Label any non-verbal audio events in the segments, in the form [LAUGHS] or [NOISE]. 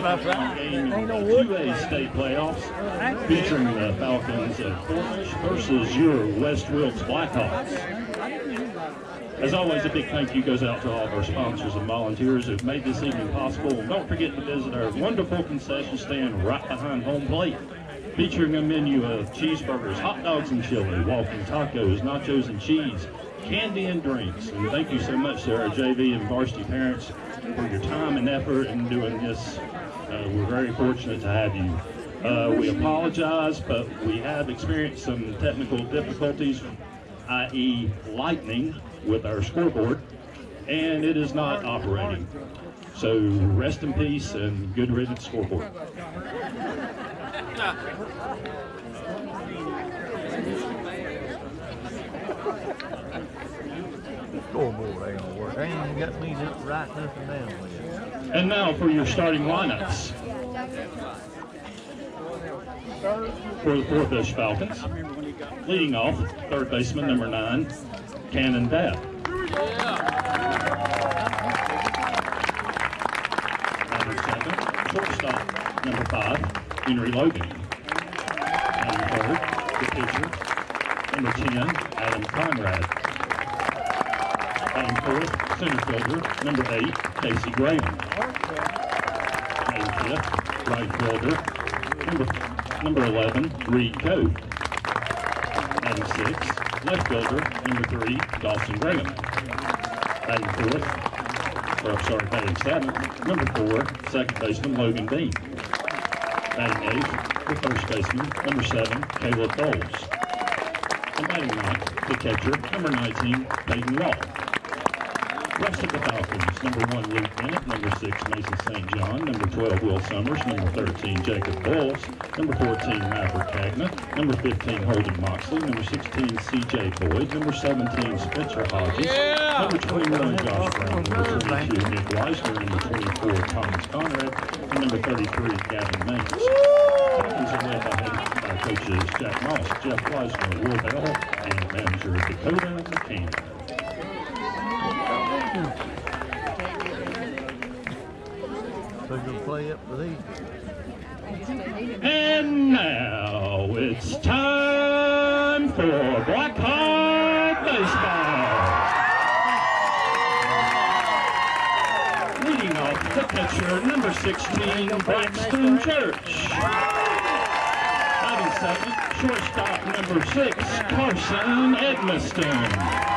game the 2A state playoffs, featuring the Falcons of Forbush versus your West Wilkes Blackhawks. As always, a big thank you goes out to all of our sponsors and volunteers who've made this evening possible. And don't forget to visit our wonderful concession stand right behind home plate, featuring a menu of cheeseburgers, hot dogs and chili, walking tacos, nachos and cheese, candy and drinks. And thank you so much to our JV and varsity parents for your time and effort in doing this. Uh, we're very fortunate to have you. Uh, we apologize, but we have experienced some technical difficulties, i.e. lightning with our scoreboard, and it is not operating. So rest in peace and good riddance scoreboard. Scoreboard ain't gonna work. Ain't got me write nothing down with. And now for your starting lineups. For the Fort Falcons, leading off, third baseman number nine, Cannon. Batting second, Shortstop, number five, Henry Logan. And third, the pitcher, number 10, Adam Conrad. And fourth, center fielder, number eight, Casey Graham. And right fielder, number, number 11, Reed Code. And sixth, left fielder, number three, Dawson Graham. Batting fourth, or I'm sorry, batting seventh, number four, second baseman Logan Bean. Batting eighth, the first baseman, number seven, Caleb Bowles. And batting ninth, the catcher, number 19, Peyton Wall. Rest of the Falcons, number one, Luke Bennett, number six, Mason St. John, number 12, Will Summers, number 13, Jacob Bowles, number 14, Maverick Cagna, number 15, Holden Moxley, number 16, CJ Boyd, number 17, Spencer Hodges, number 21, Josh Brown, number 22, Nick Weisner, number 24, Thomas Conrad, and number 33, Gavin Maines. Falcons are led by by uh, coaches Jack Moss, Jeff Weisner, Will Bell, and manager Dakota McCann. Can play up to these. And now it's time for Blackhawk Baseball. Leading off the pitcher, number 16, Braxton Church. Batting second, shortstop, number 6, Carson Edmiston.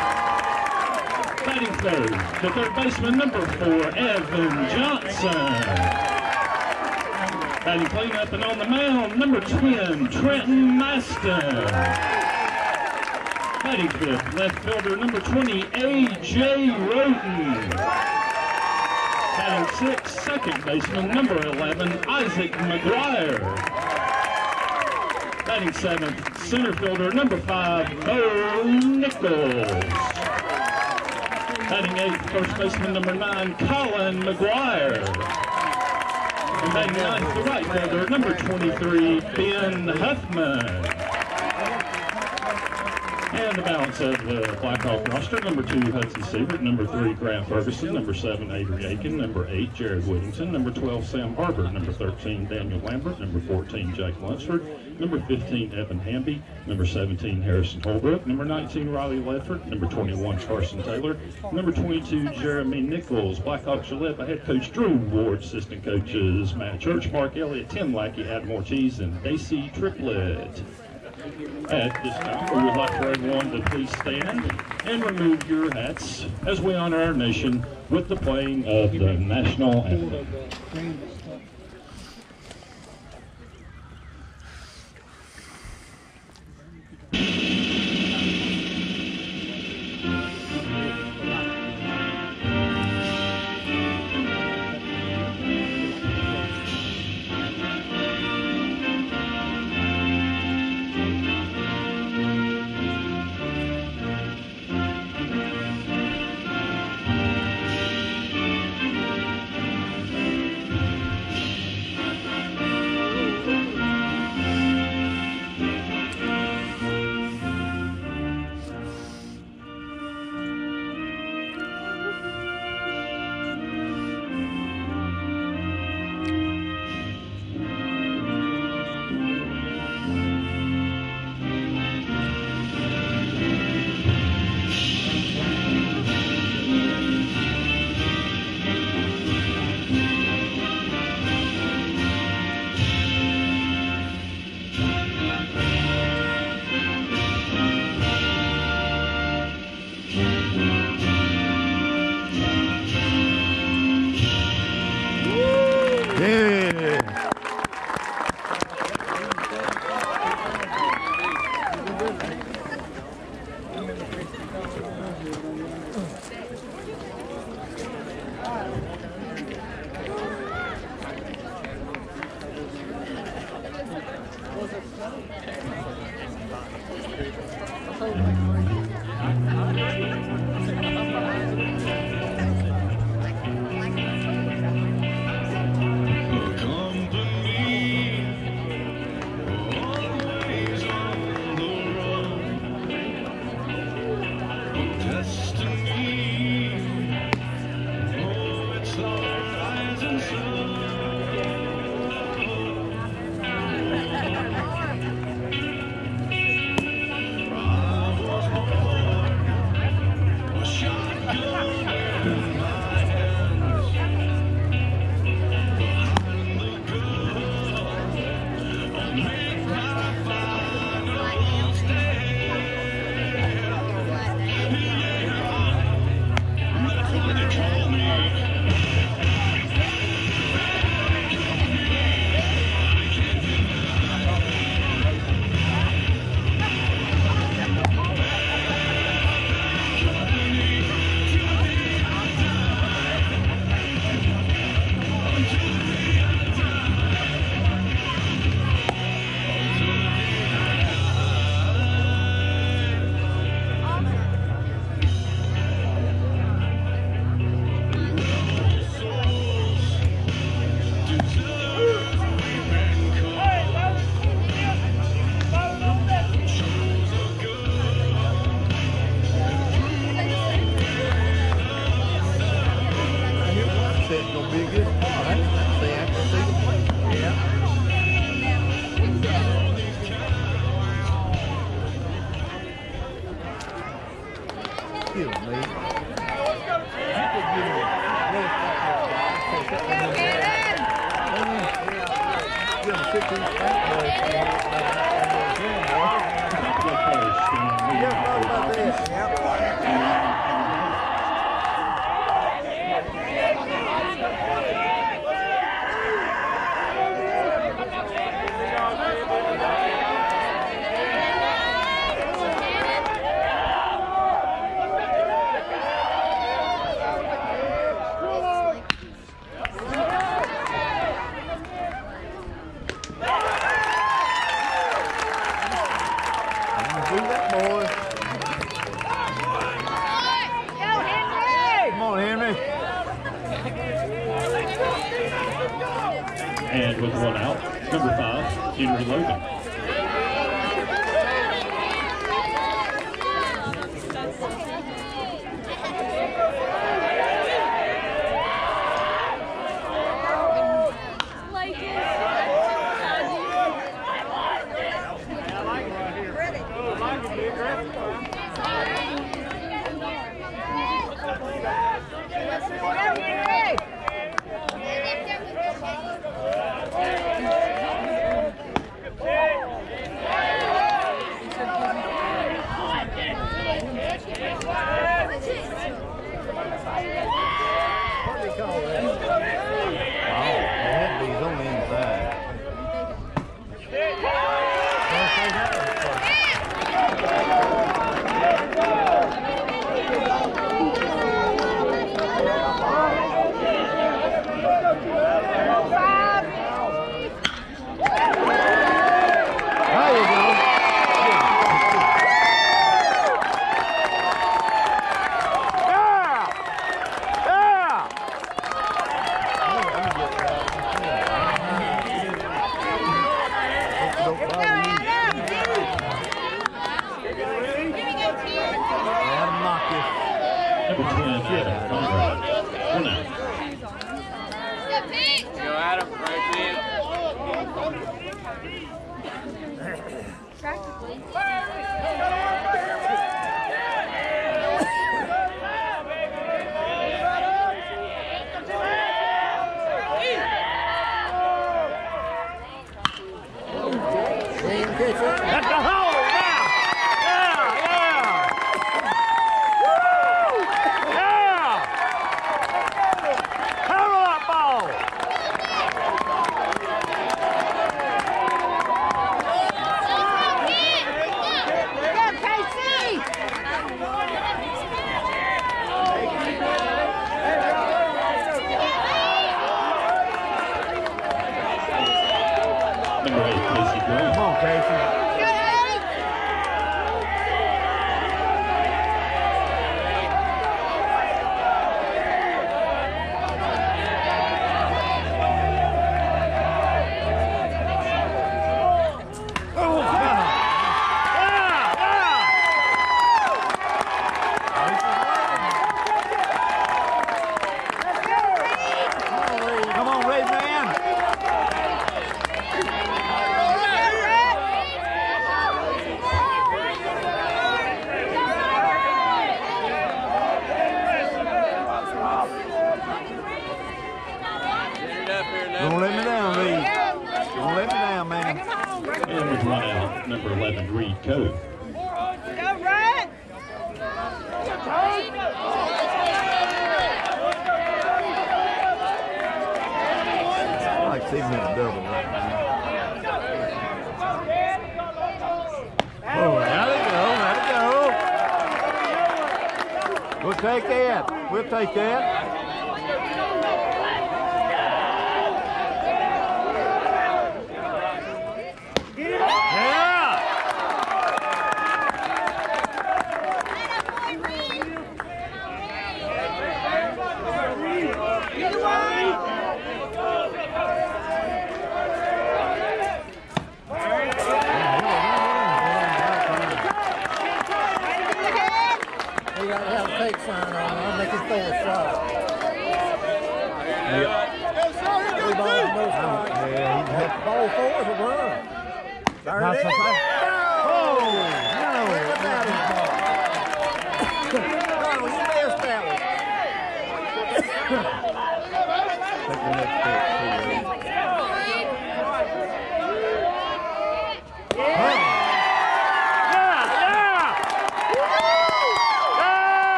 The third baseman, number 4, Evan Johnson. Batting clean up and on the mound, number 10, Trenton Maston. Batting fifth, left fielder, number 20, A.J. Roden. Batting sixth, second baseman, number 11, Isaac McGuire. Batting seventh, center fielder, number 5, Bo Nichols. Batting eighth, first baseman, number 9, Colin McGuire. And batting ninth, the right fielder, number 23, Ben Huffman. And the balance of the Blackhawk roster, number two, Hudson Siebert, number three, Grant Ferguson, number seven, Avery Aiken, number eight, Jared Whittington, number 12, Sam Harper, number 13, Daniel Lambert, number 14, Jake Lunsford, number 15, Evan Hamby, number 17, Harrison Holbrook, number 19, Riley Ledford, number 21, Carson Taylor, number 22, Jeremy Nichols. Led by head coach Drew Ward, assistant coaches Matt Church, Mark Elliott, Tim Lackey, Adam Ortiz, and Daisy Triplett. At this time, we would like for everyone to please stand and remove your hats as we honor our nation with the playing of the national anthem. Yeah.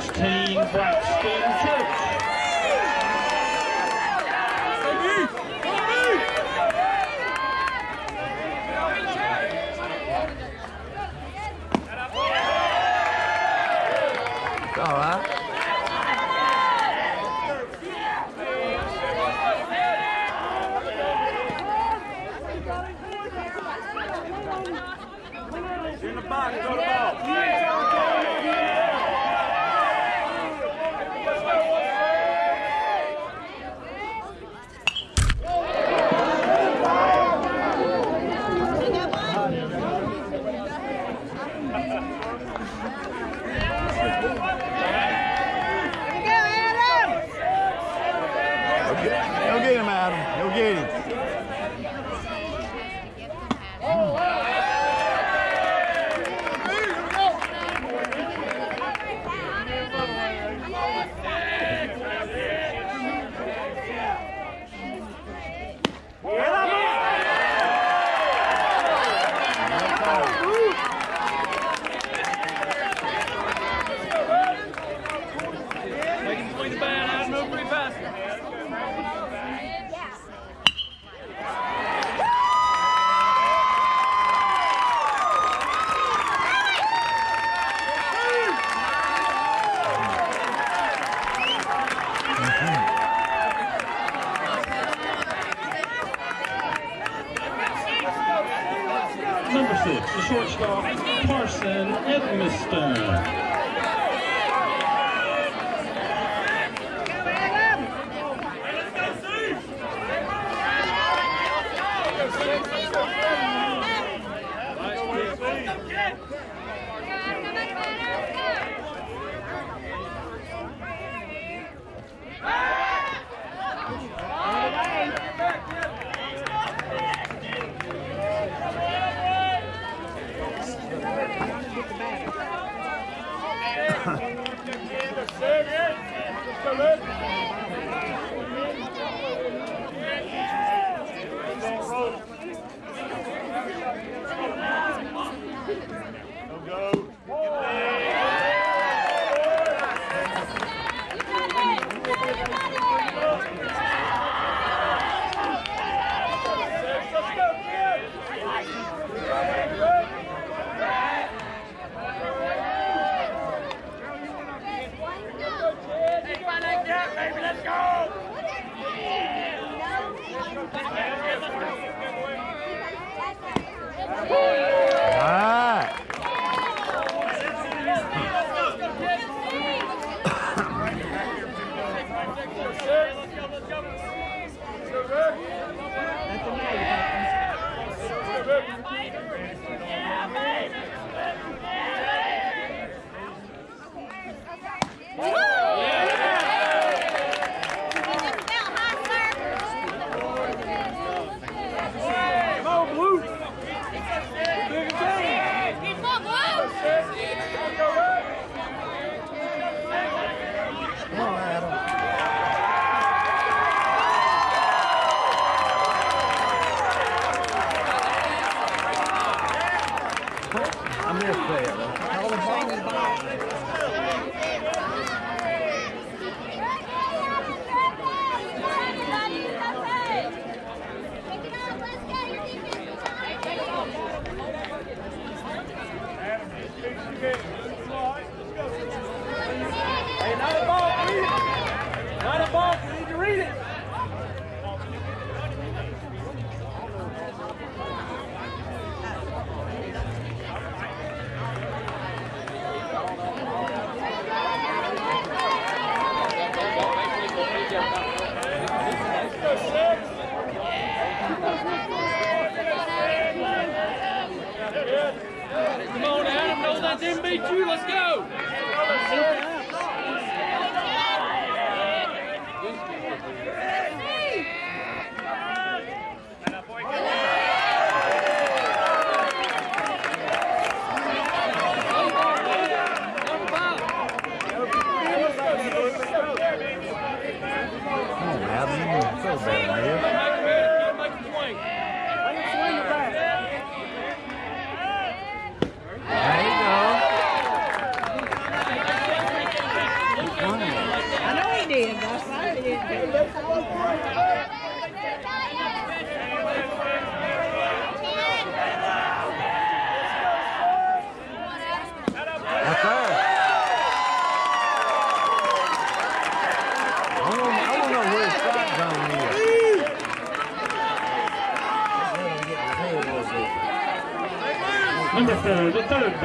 16 from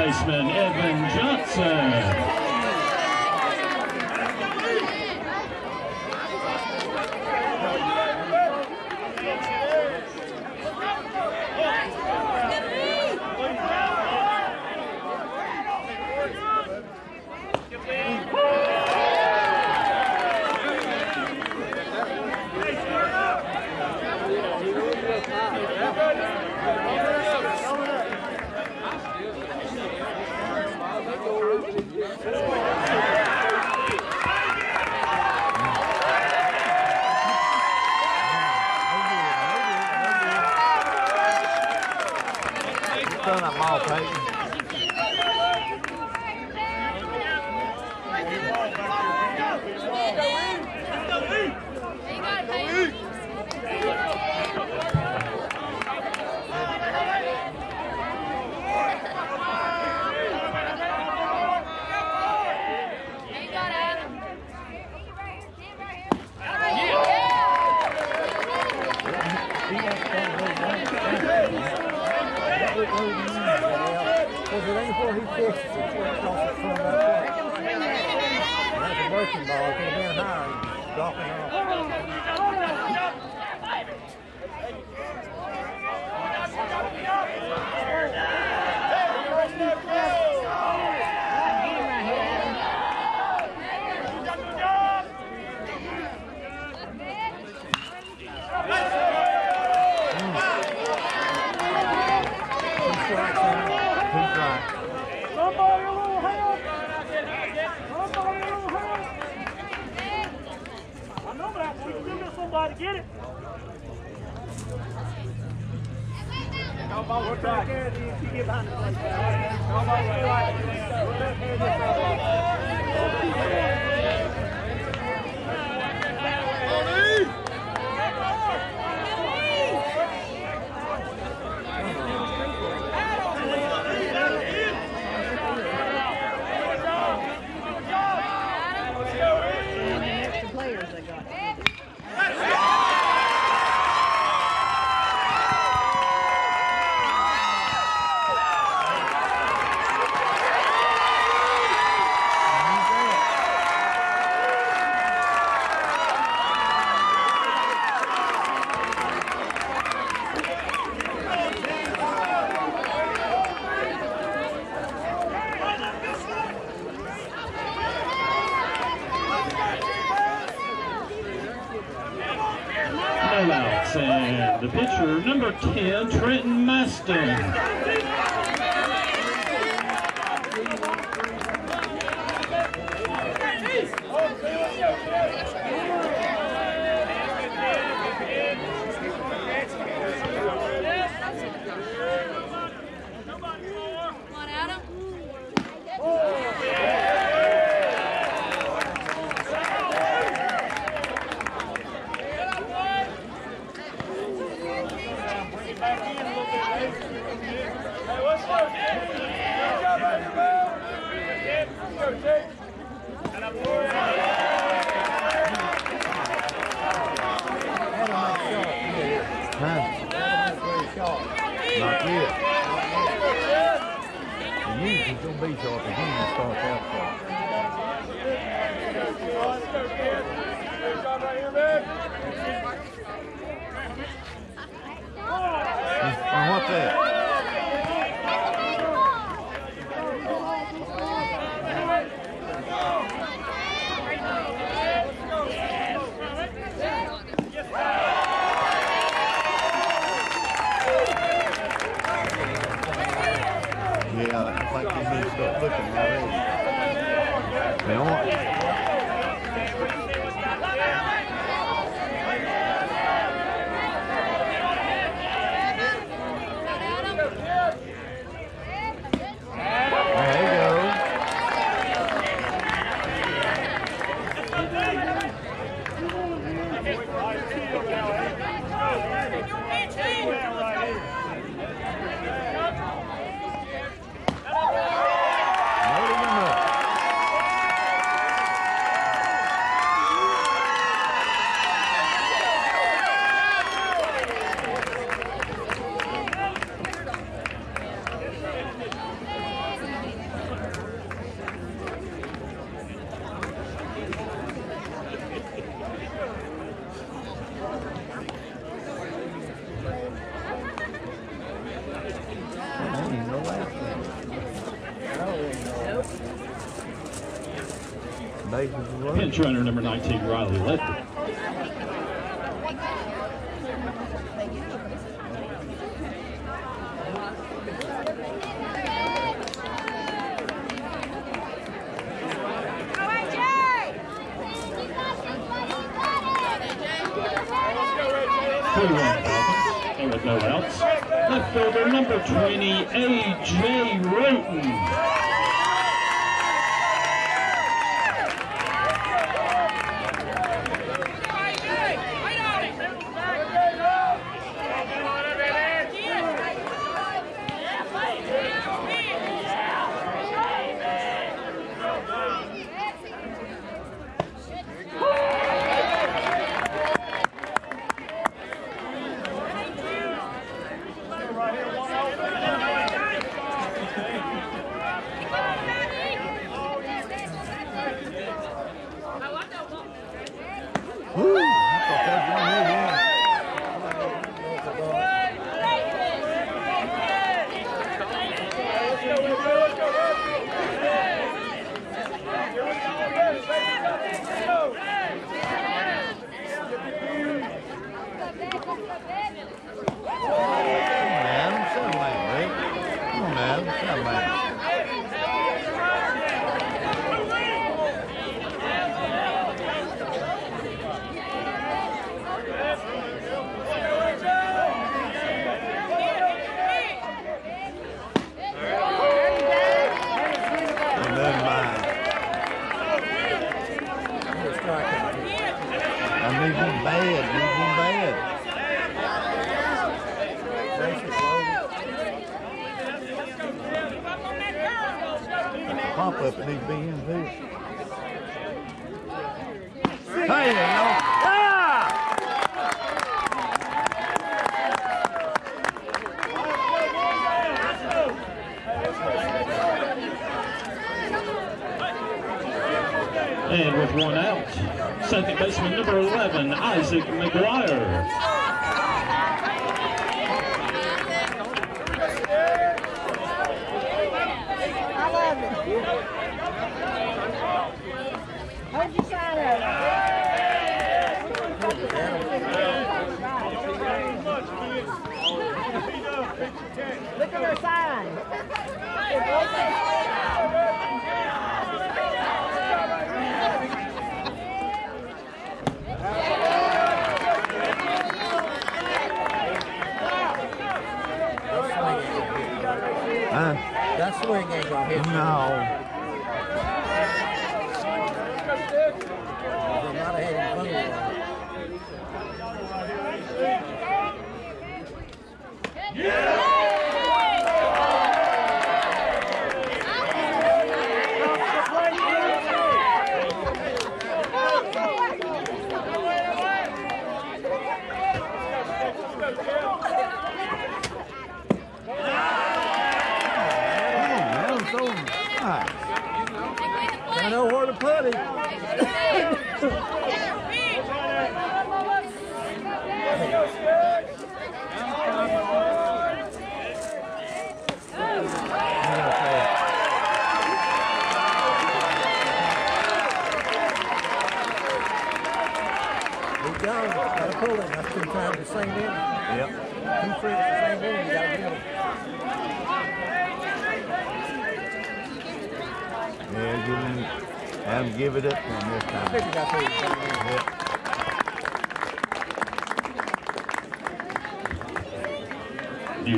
the Runner number 19, Riley Letts.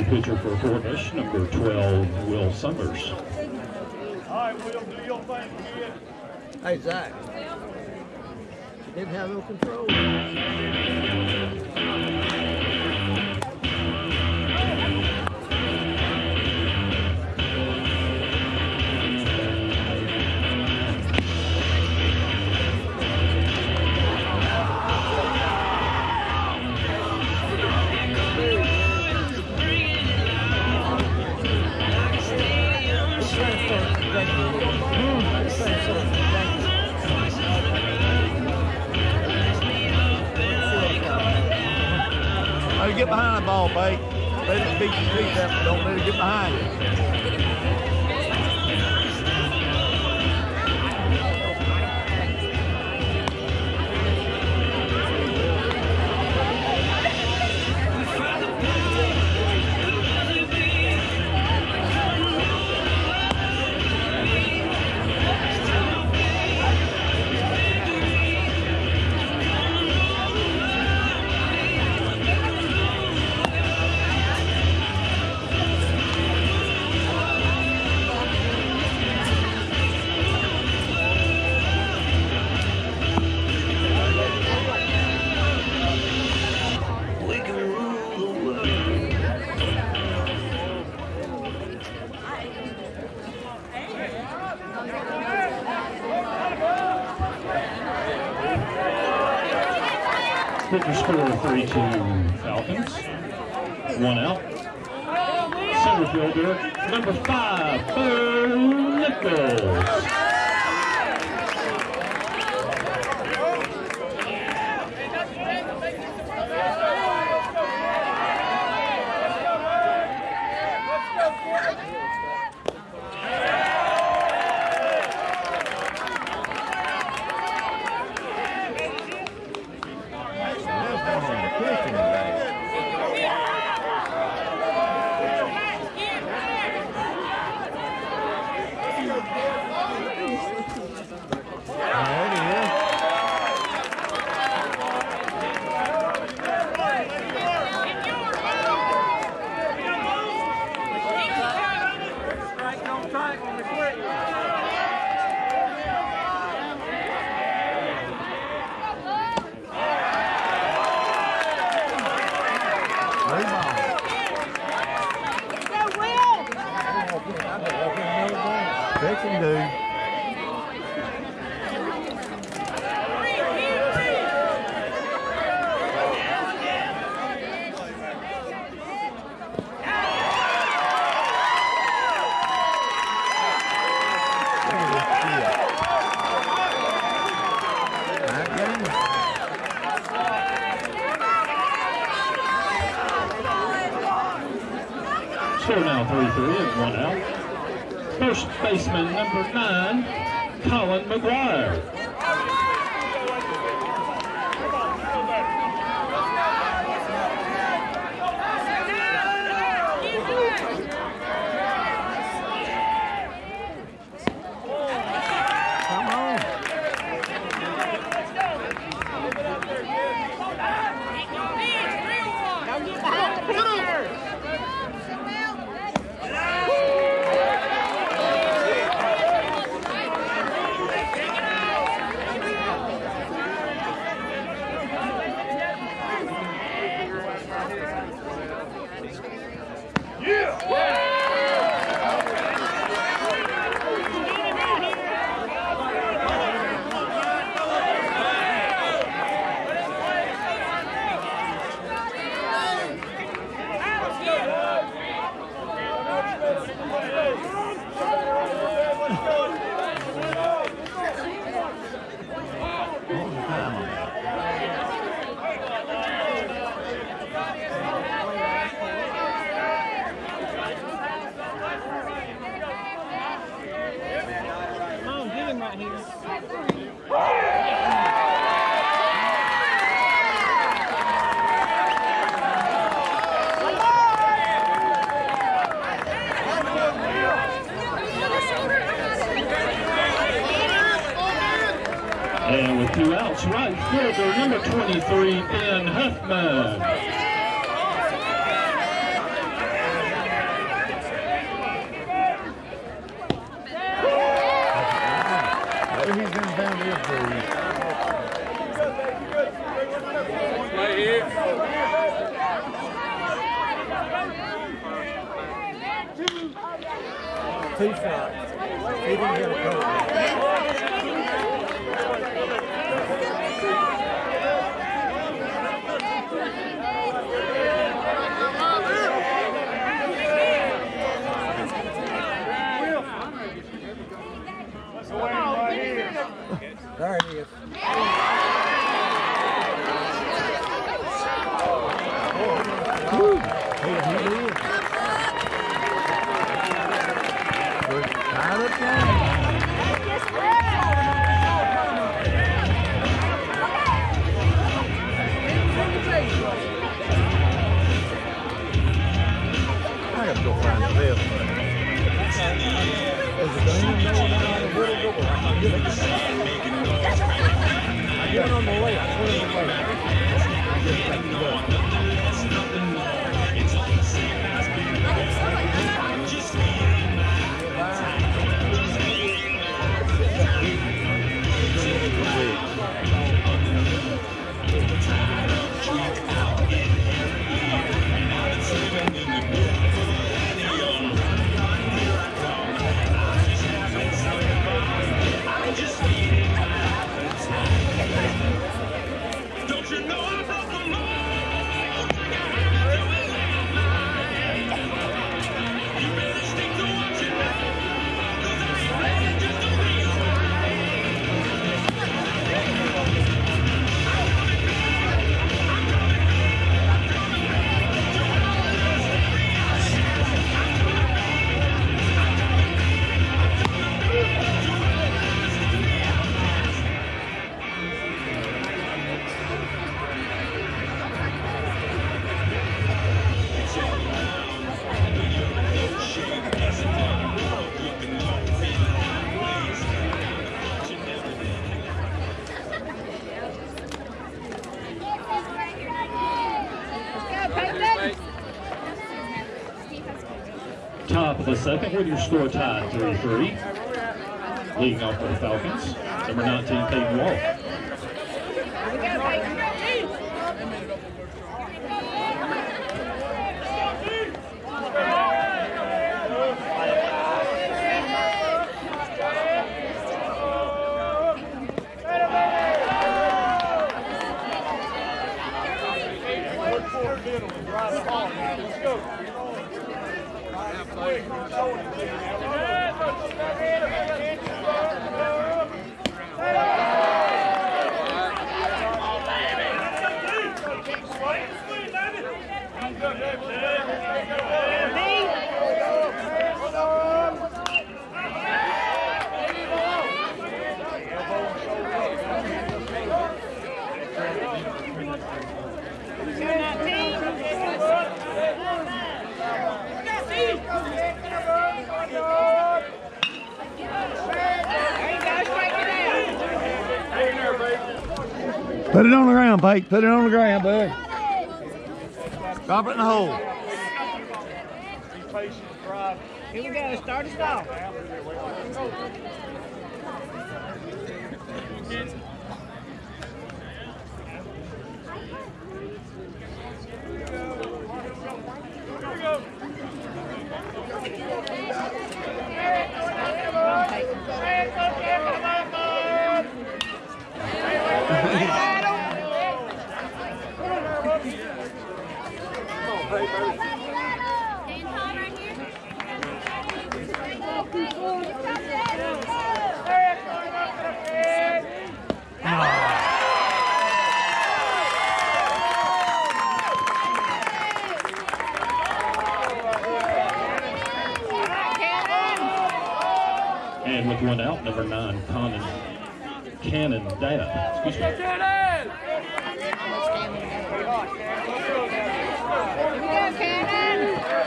pitcher for Forbush, number 12, Will Summers. All right, Will, do your thing, kid. Hey, Zach. Didn't have no control. Second with your score tied 3-3. Leading off for the Falcons, number 19, Peyton Wall. Put it on the ground, Pete. Put it on the ground, bud. Drop it in the hole. Here we go, start us off. Number nine, Conan Cannon Dab. Excuse me. Here we go, Cannon.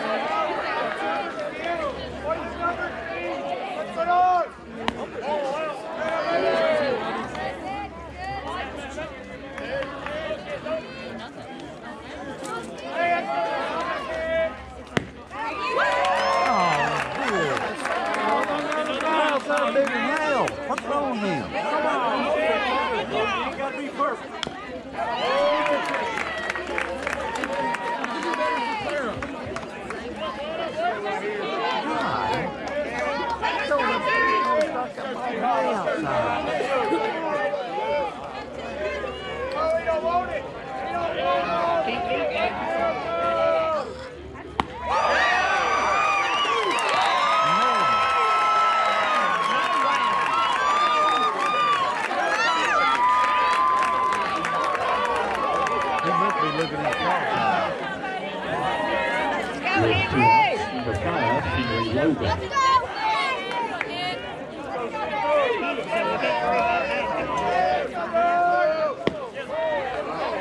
Miles got a bigger nail. What's wrong with him? He must be looking at the Go, With two Henry. outs, number five, Henry Logan.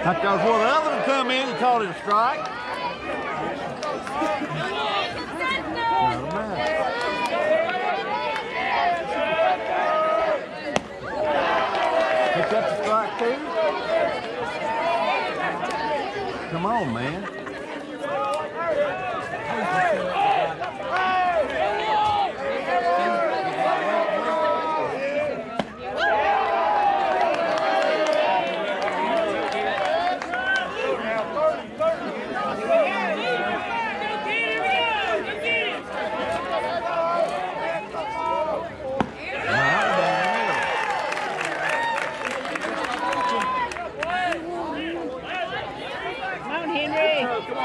That's because when the come in, he called it a strike. Pick up the strike too. Come on, man. Come on, Henry. Keep it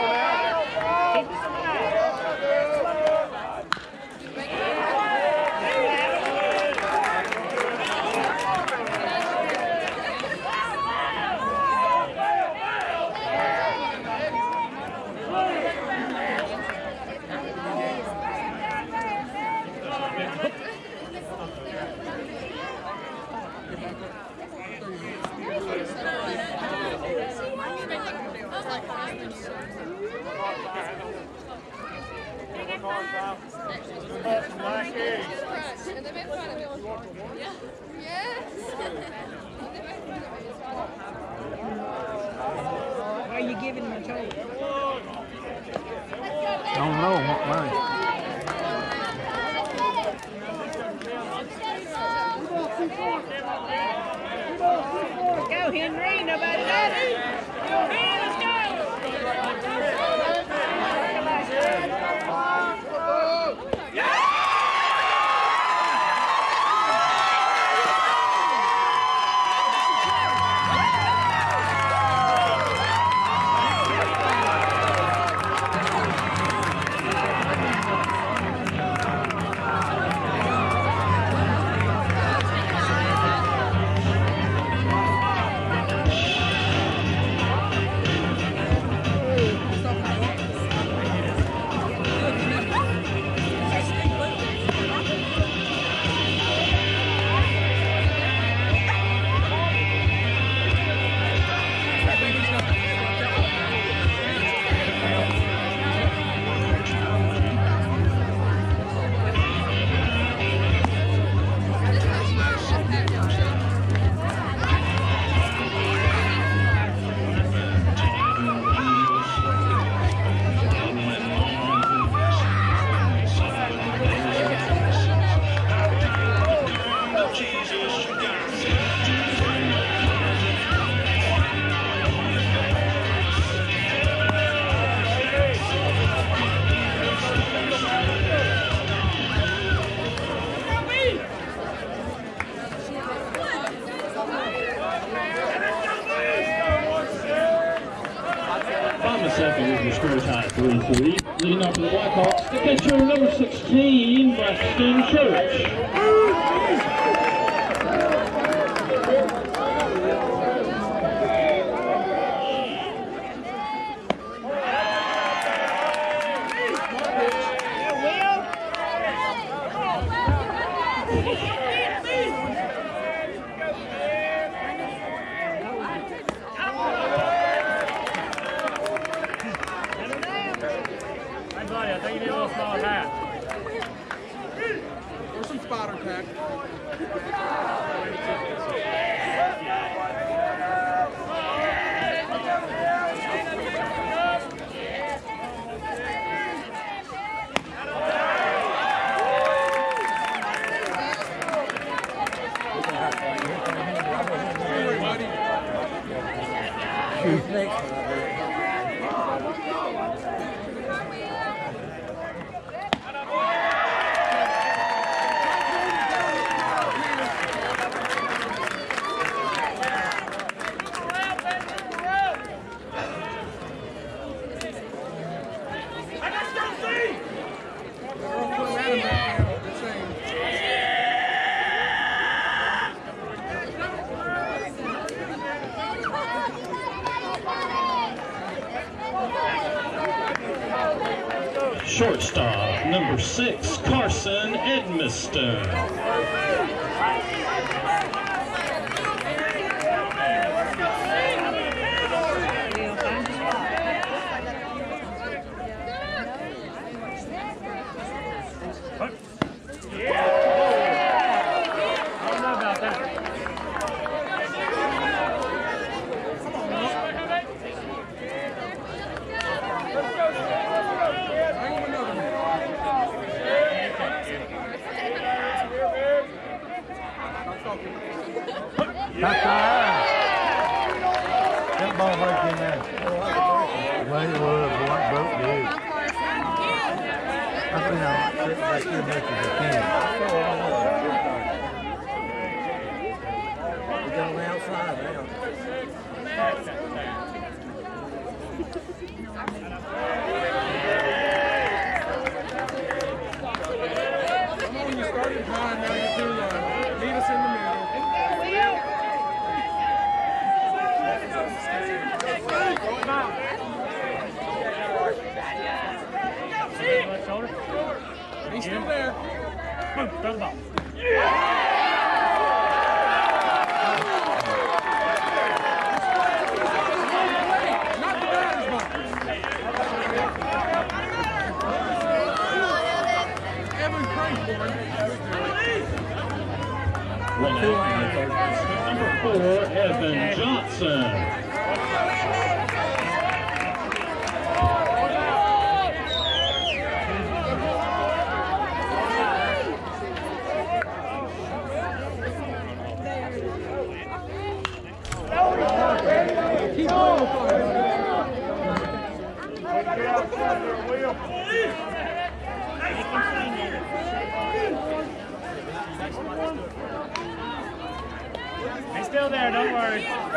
alive. Why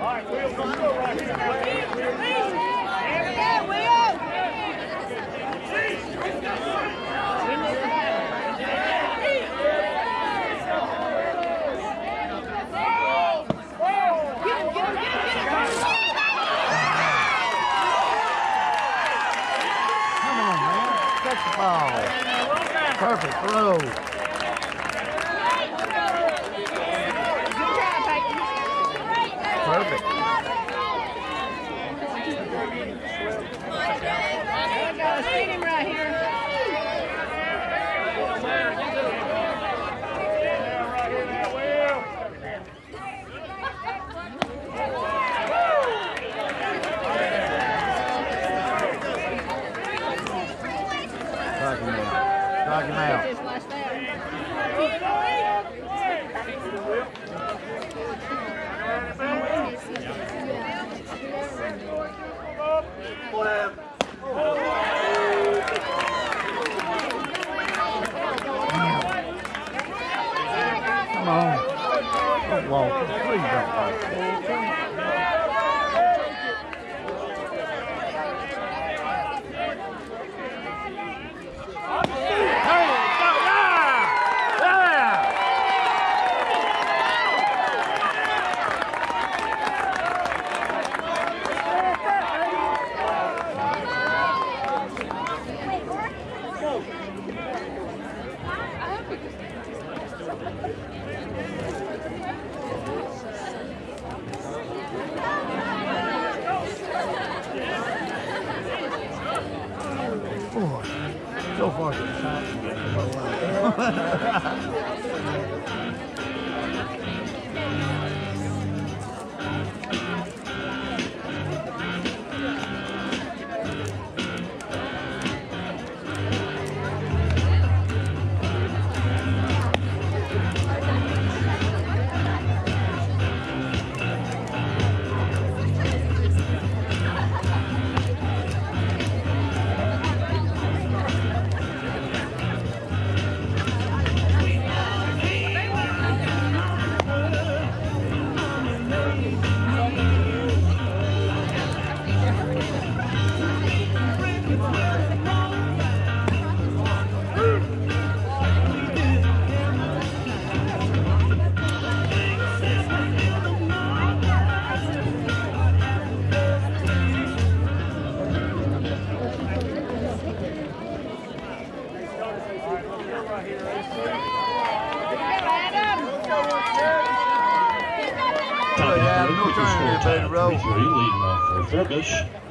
All right, we'll go right here.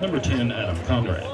Number 10, Adam Conrad.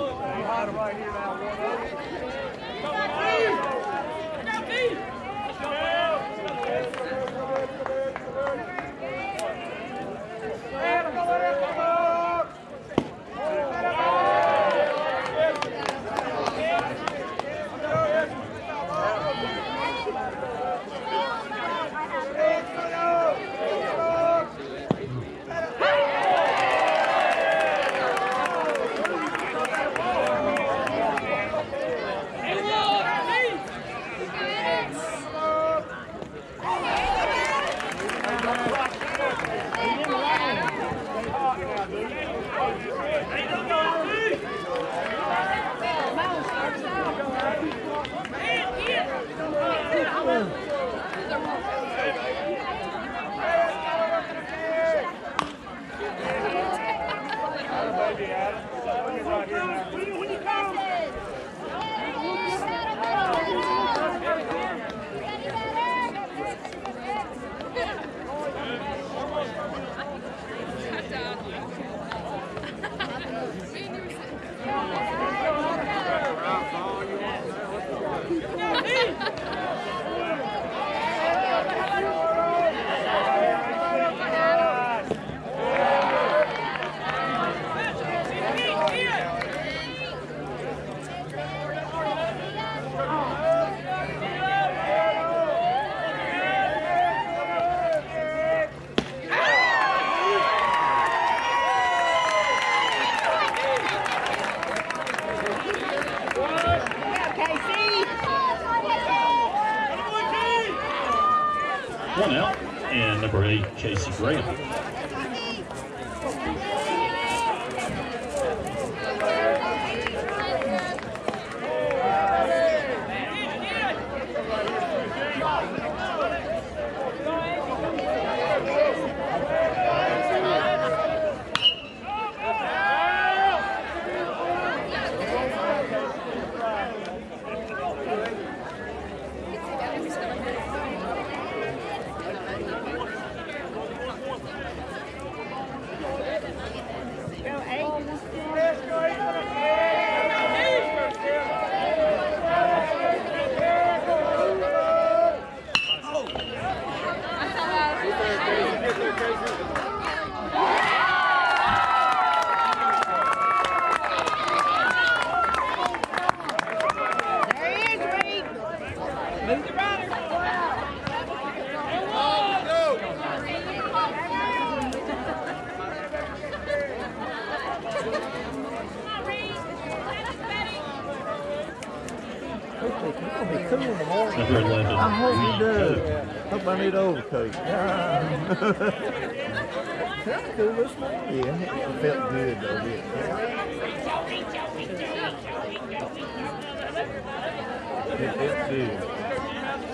Yeah. It felt good.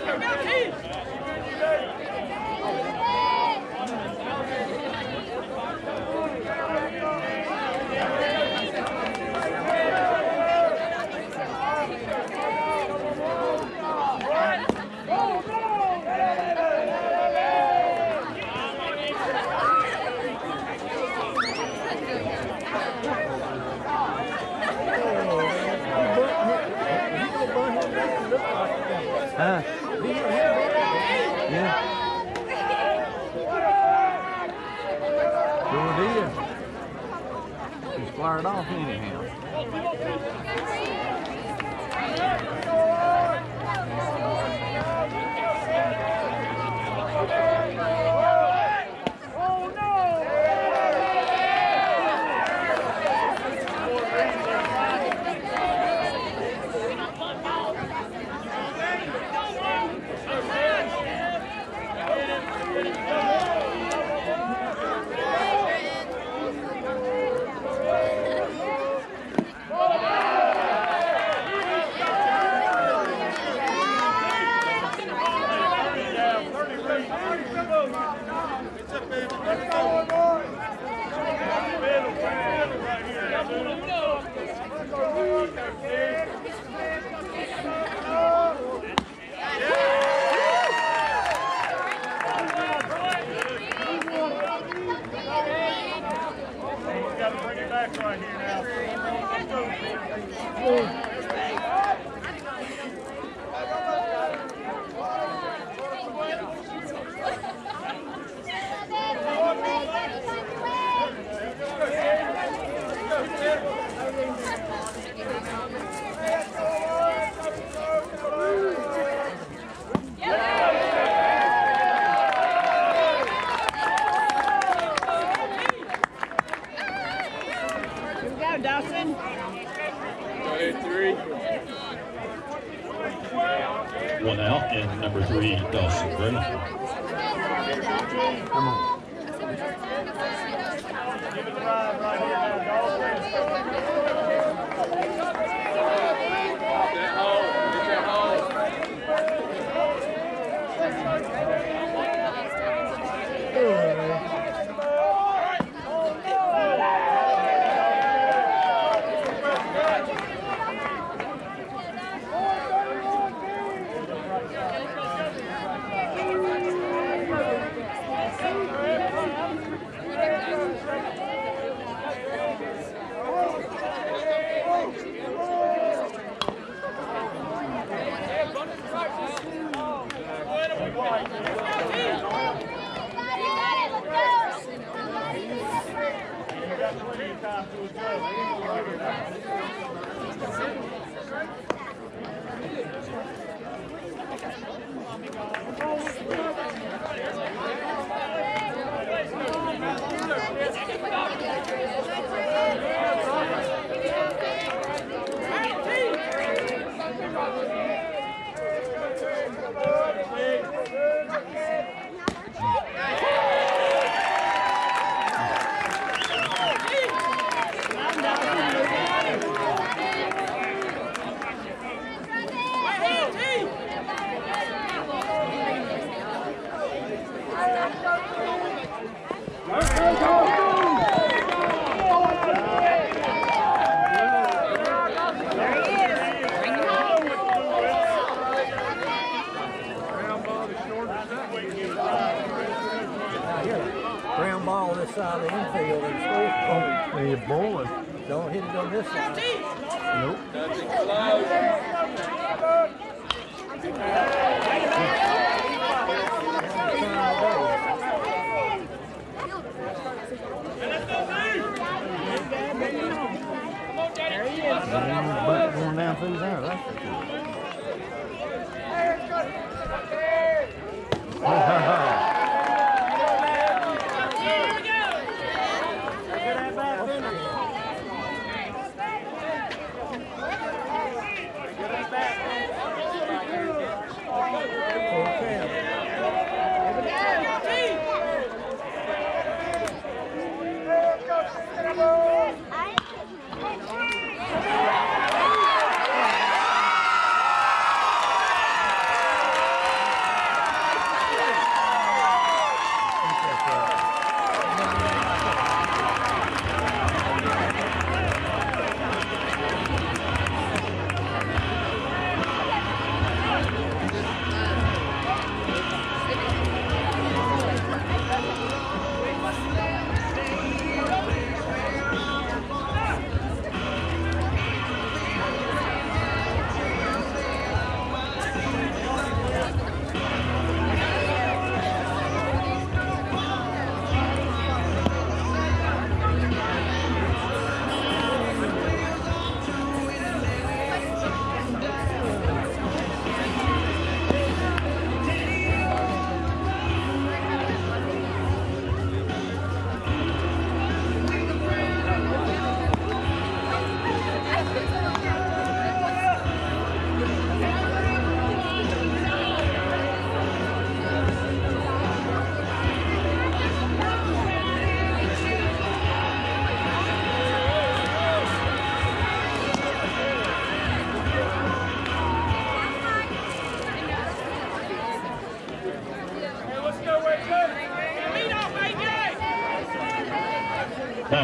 But Huh? Yeah. Sure did. He squared off anyhow.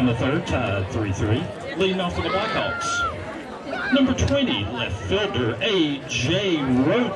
the third, uh, tied 3-3, leading off for the Blackhawks. Number 20, left fielder A.J. Roden.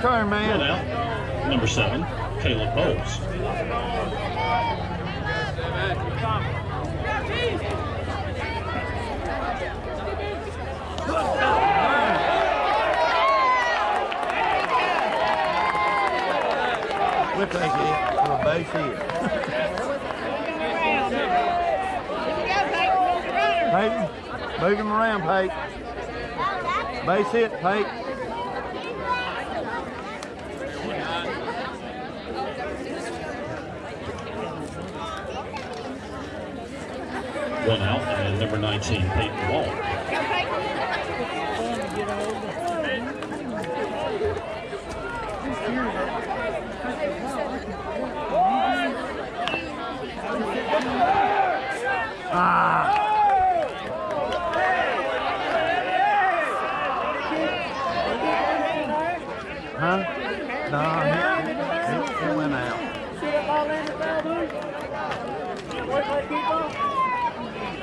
Turn, man. Out. Number seven, Caleb Bowles. We'll take it for a base hit. Peyton, move him around, Peyton. Base hit, Peyton. One out, and number 19, Peyton Wall. Ah. Huh? No, he, he, he went out.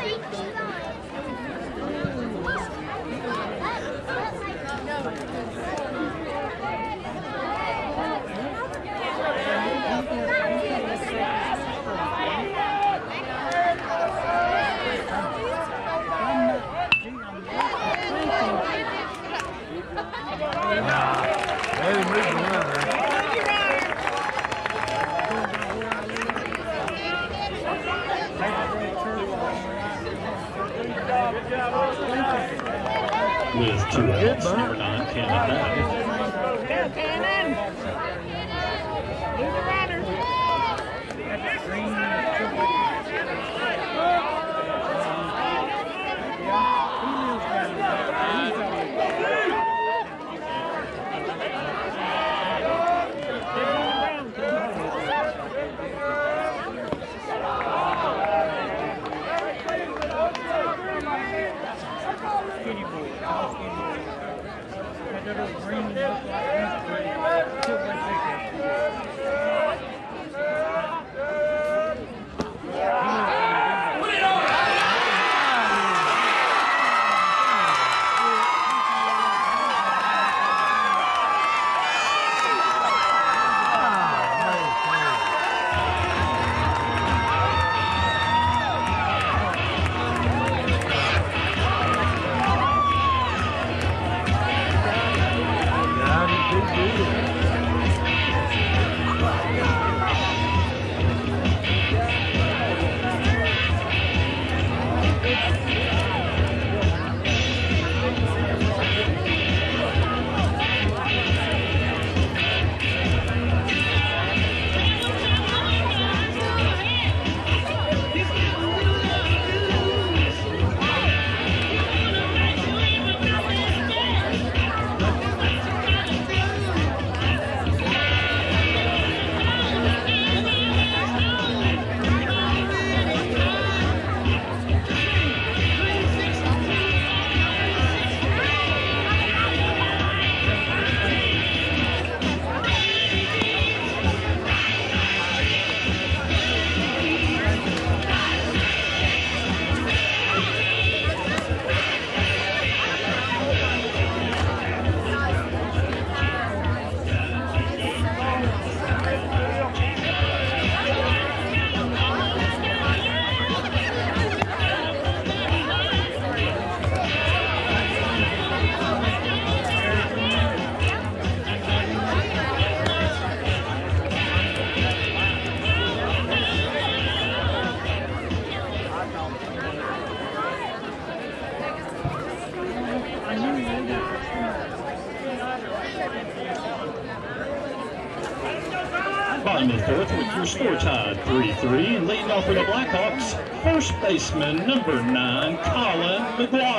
Thank you. For the Blackhawks, first baseman number nine, Colin McGuire.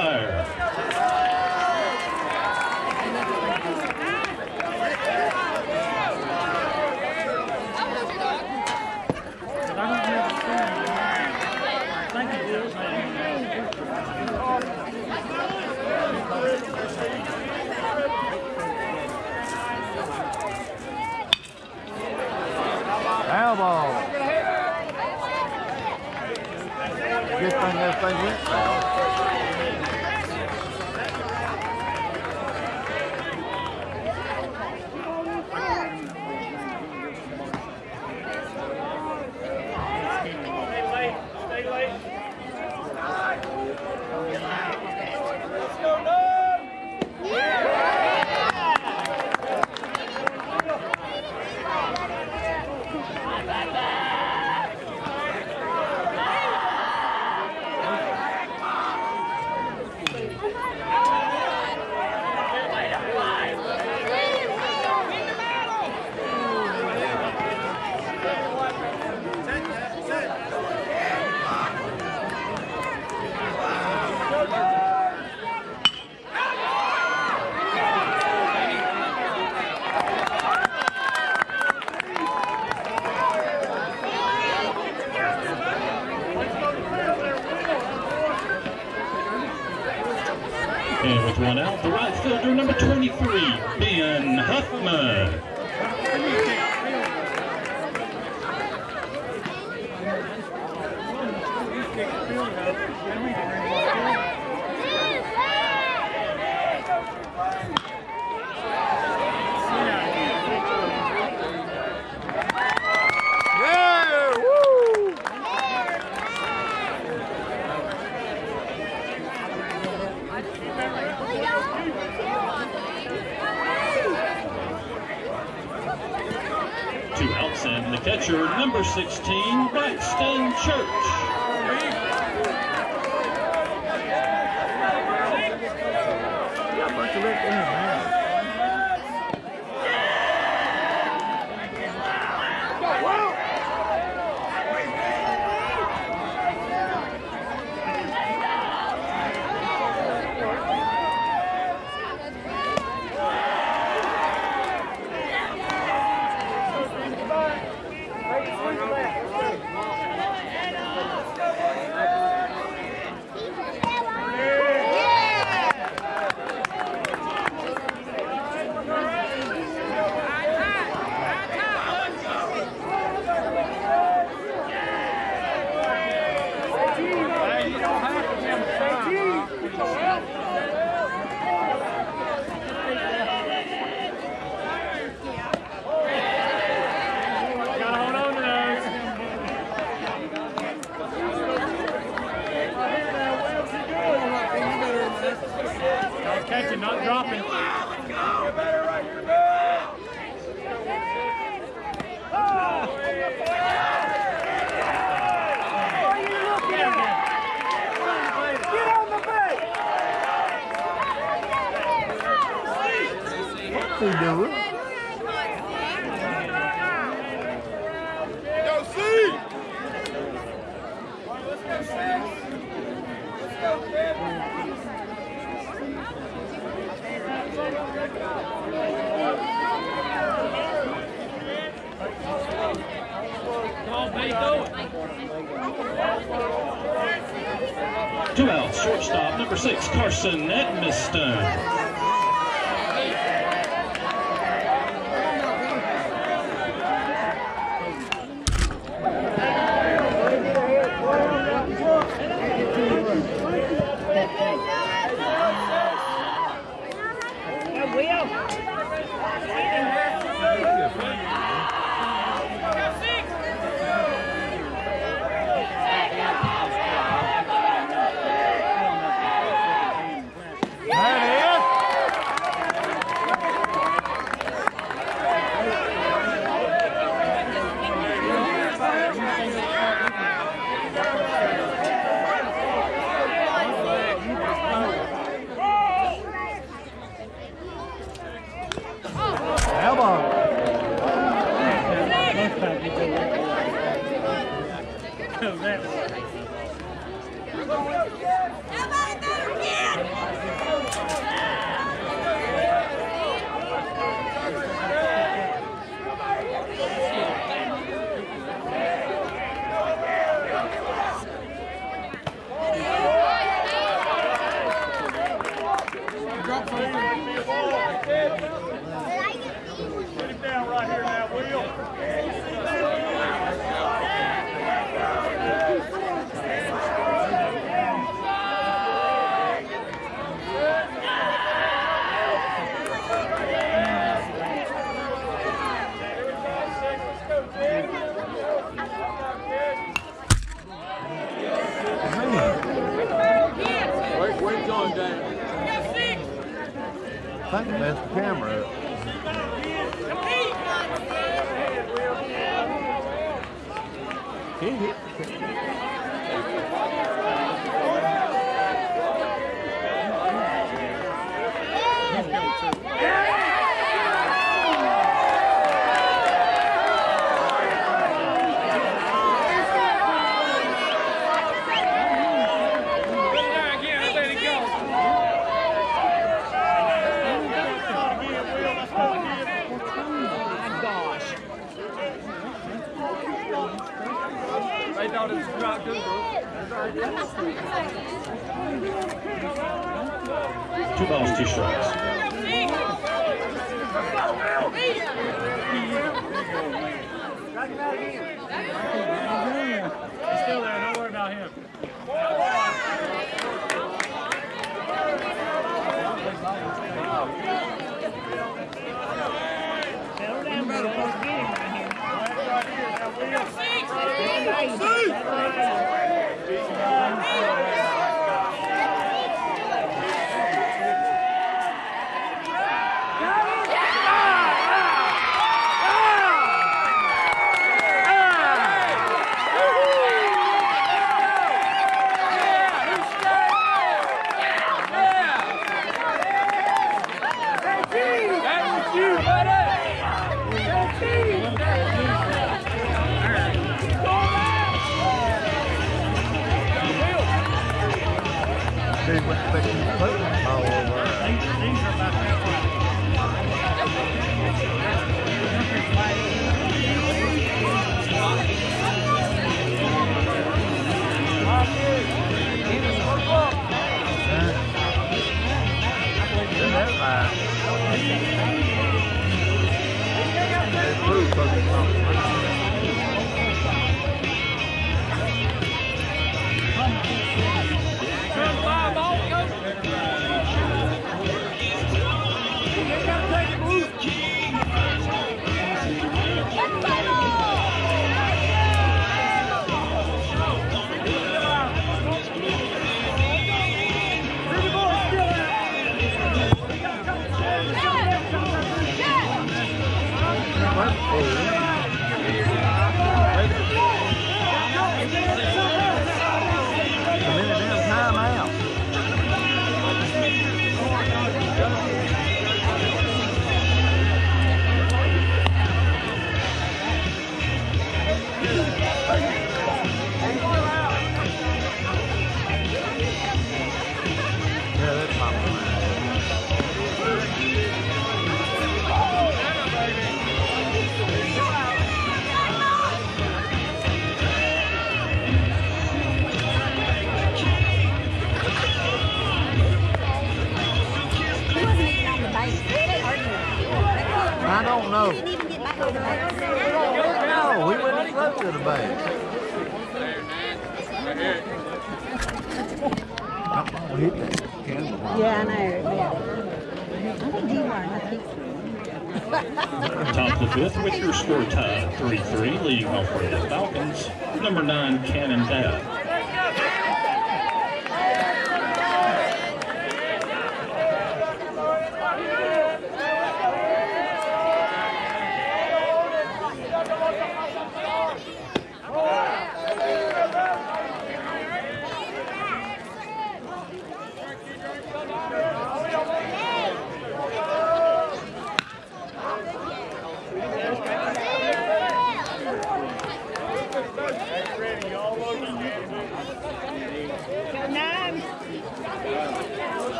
Cannon Dad. Uh,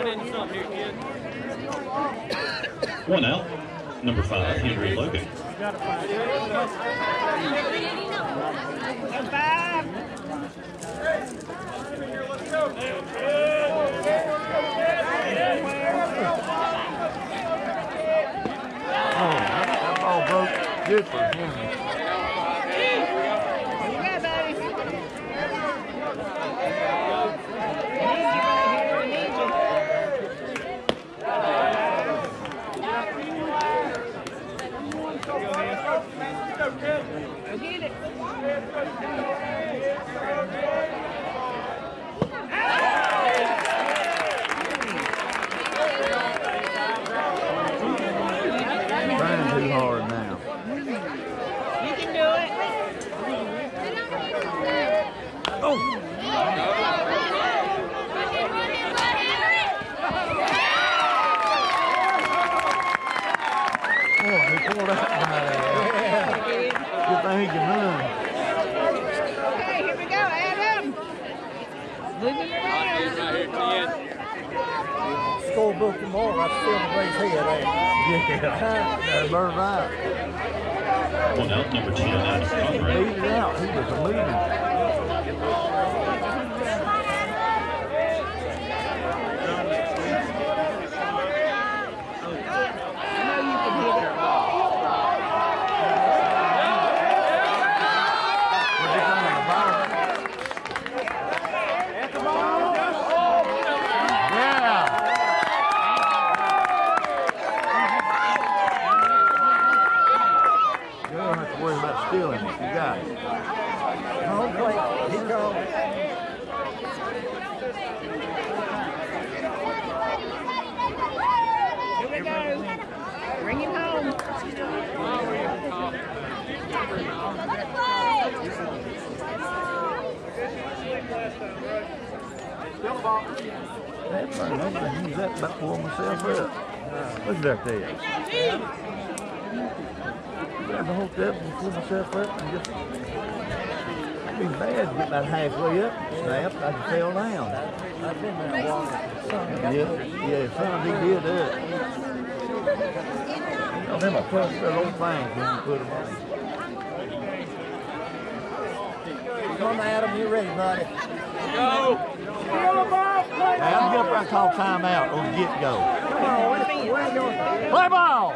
run into something here, kid. [COUGHS] One out. Number five, Henry Logan. Oh, that, ball broke good for him. Go get it. Trying too hard now. You can do it. Oh, oh he pulled that by there. Good thing he can run. Okay, here we go. Adam. Moving around. Scorebook tomorrow, I still raise head there. Yeah. That's bird right. One out. Number 10, Adam Conrad. Beat it out. He was moving. Where'd they come in the bottom? Yeah. You don't have to worry about stealing it. You got it. Home plate, he gone. Here we go. Bring him home. That's right. I'm gonna use that about pull myself up. Look that there. Grab the hook up and pull myself up and just. It'd be bad to get about halfway up, snap, I can fell down. I've been there a while. Yeah, yeah, son, he did that. You know, them are tough little old when you put them on. Come on, Adam, you ready, buddy? Go! Now, get up there and call timeout on the get-go. Come on? Play ball!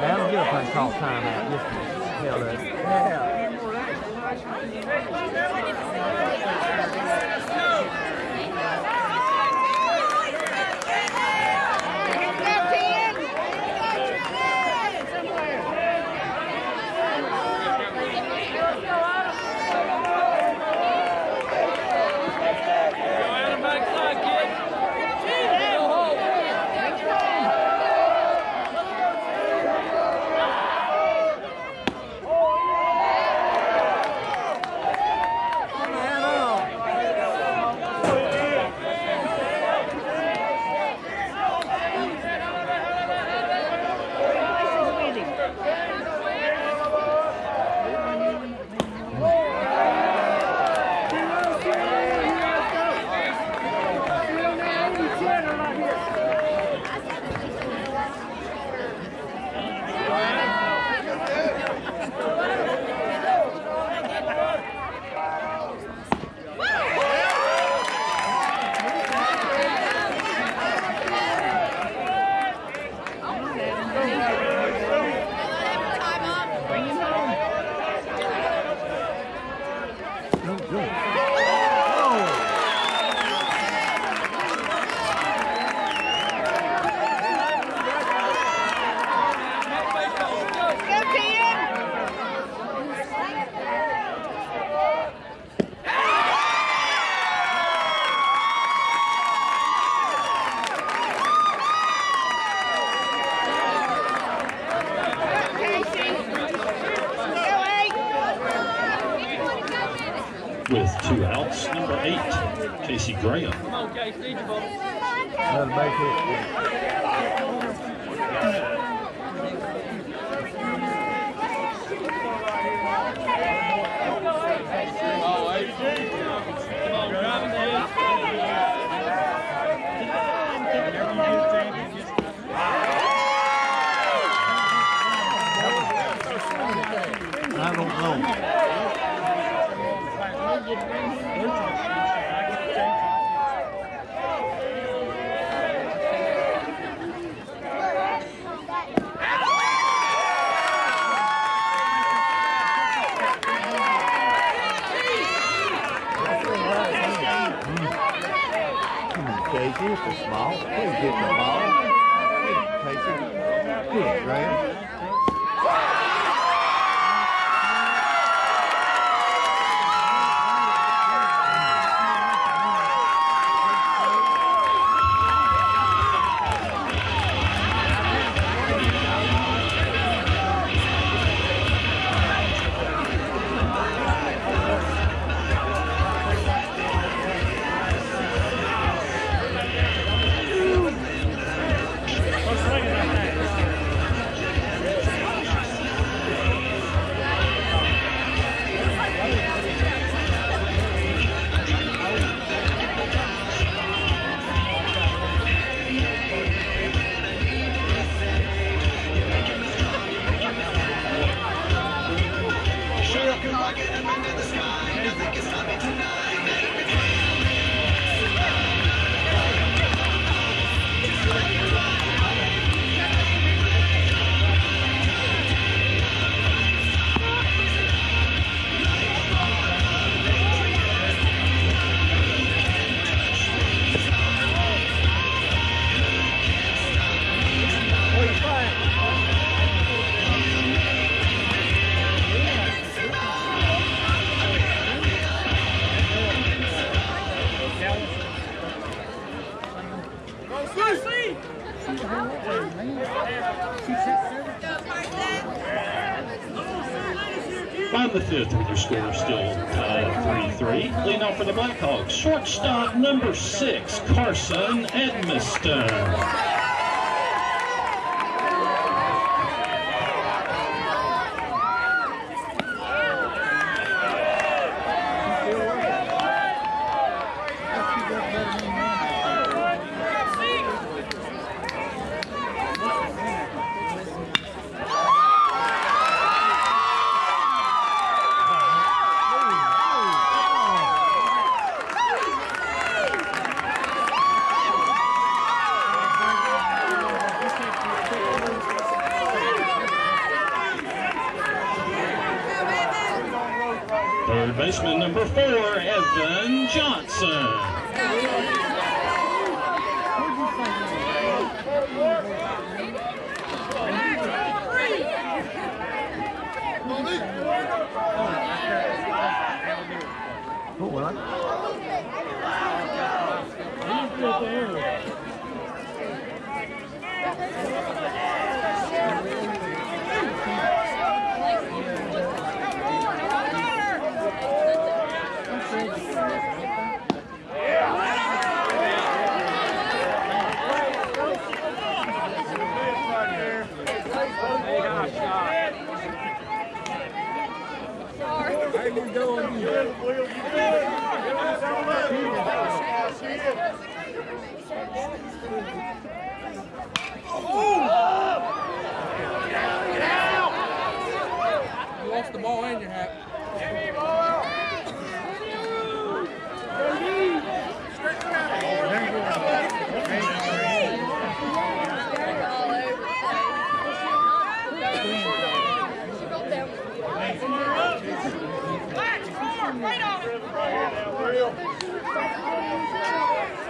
Now, don't get up there and call timeout. Just tell that. Yeah. Eight, Casey Graham. That'll score still tied 3-3. Leading off for the Blackhawks, shortstop number six, Carson Edmiston. Third baseman number four, Evan Johnson. Oh, well, I- You lost the ball in your hat. In the back. going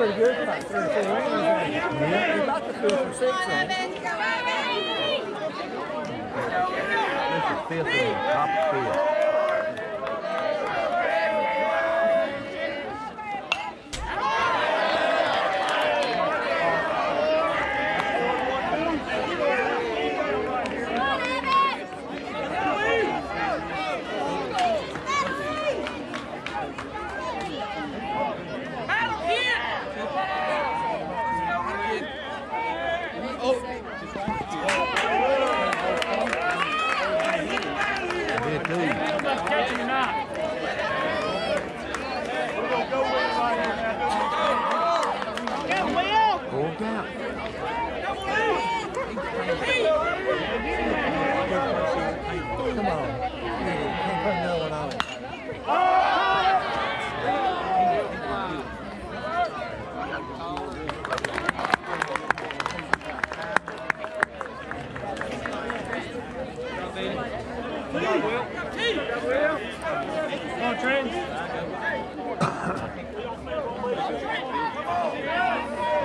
pretty good for about three or four innings. Yeah. He's about the fifth or sixth inning. This is fifth inning, top of fifth. Come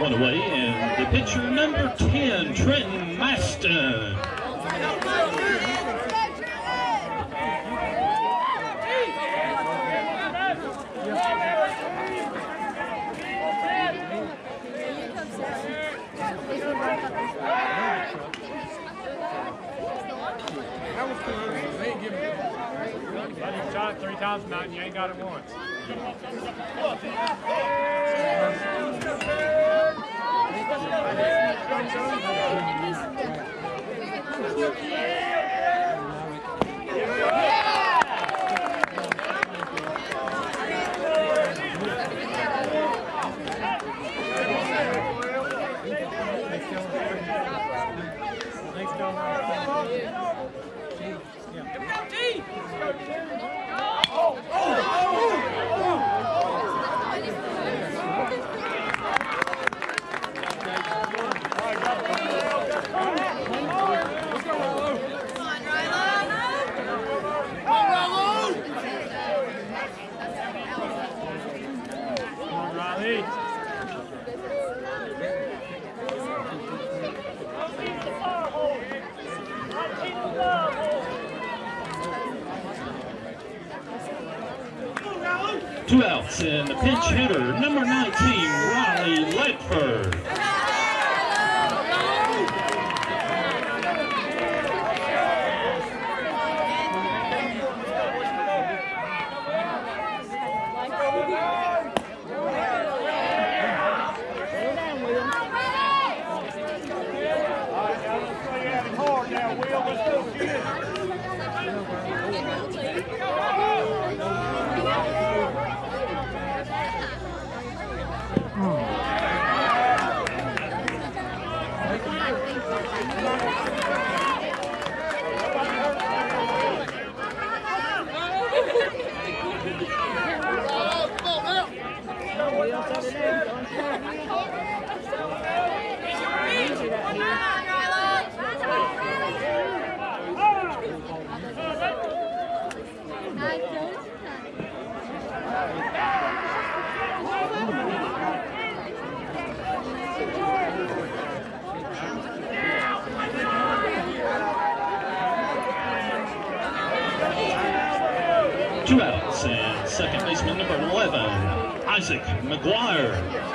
one away, the pitcher number 10, Trenton Maston. Shot three times tonight and you ain't got it once. Come Two outs, and the pinch hitter, number 19, Riley Ledford. Second baseman, number 11, Isaac McGuire.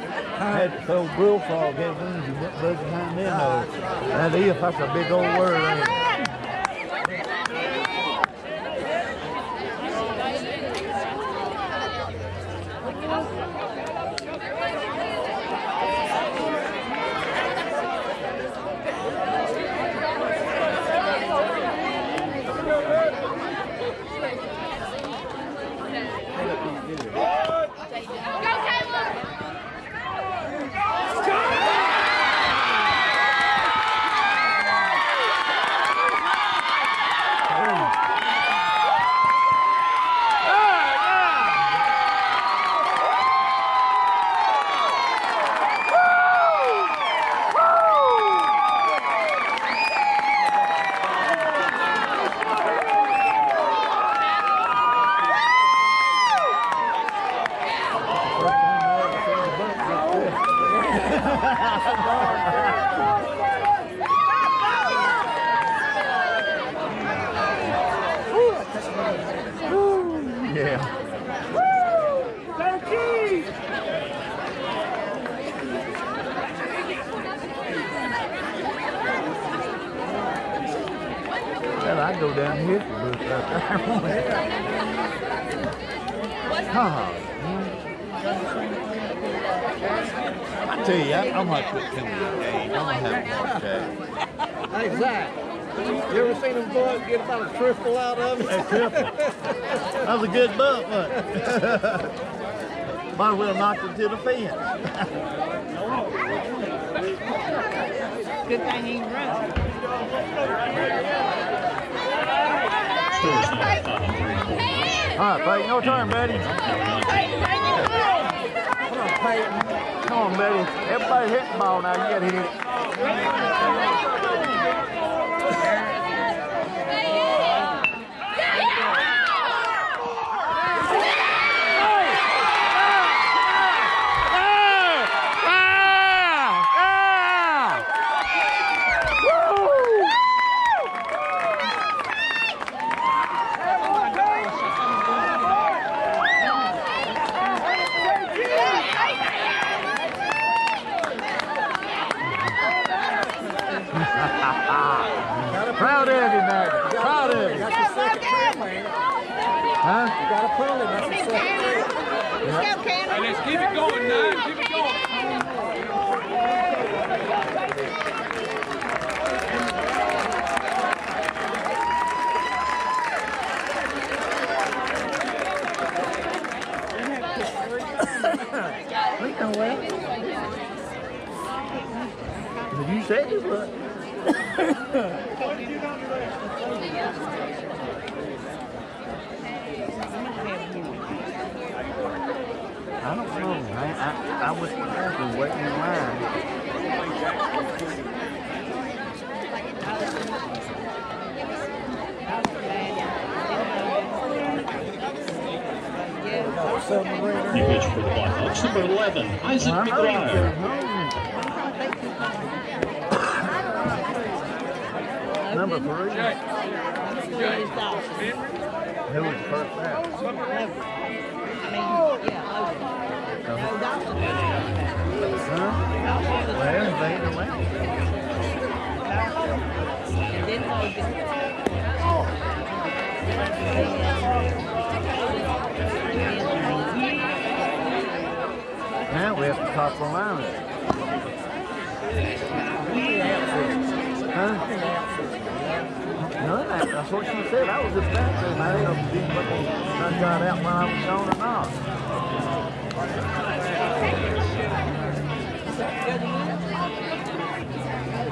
had to throw bullfrog at them and broke behind them. Uh, that is, that's a big old word.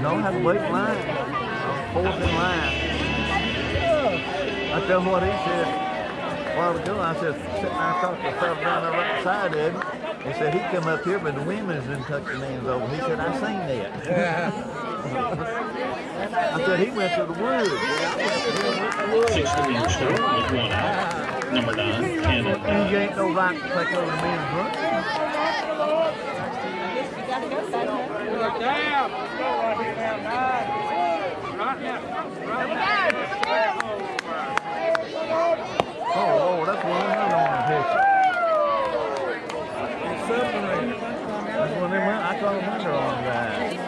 I don't have to wait in line. Fourth in line. I tell him what he said a while ago. I said, sitting there talking to a fella down there right beside him. He said he come up here, but the women's been tucking hands over. He said, I seen that. Yeah. [LAUGHS] I said, he went to the woods. Sixth inning start with one out. Number nine, Cannon. And you ain't no right to take over the men's run. Down. Now. Oh, oh, that's one of them on the picture. That's one of them, I call them under on guys.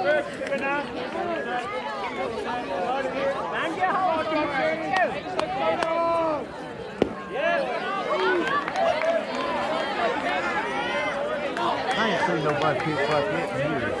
Back, baby. In years.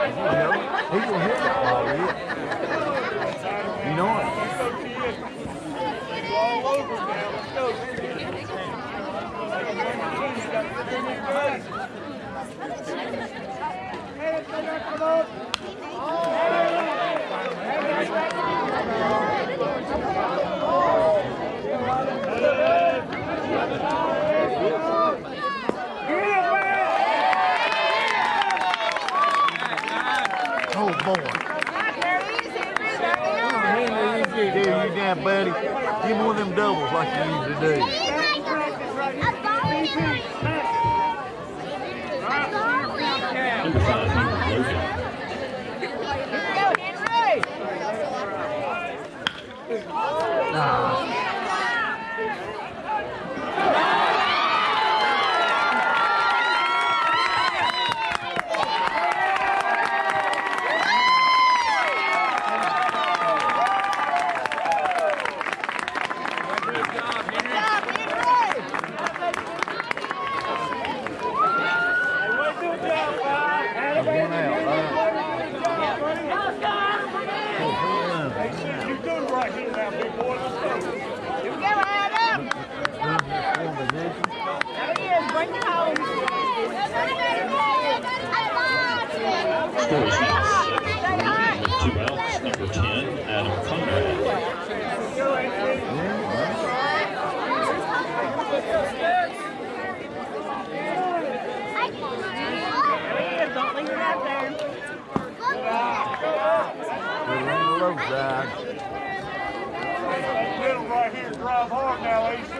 He gonna hit that ball. You know it. Oh buddy. Give me one of them doubles like you usually do. love that. Right here, drive hard now, AC.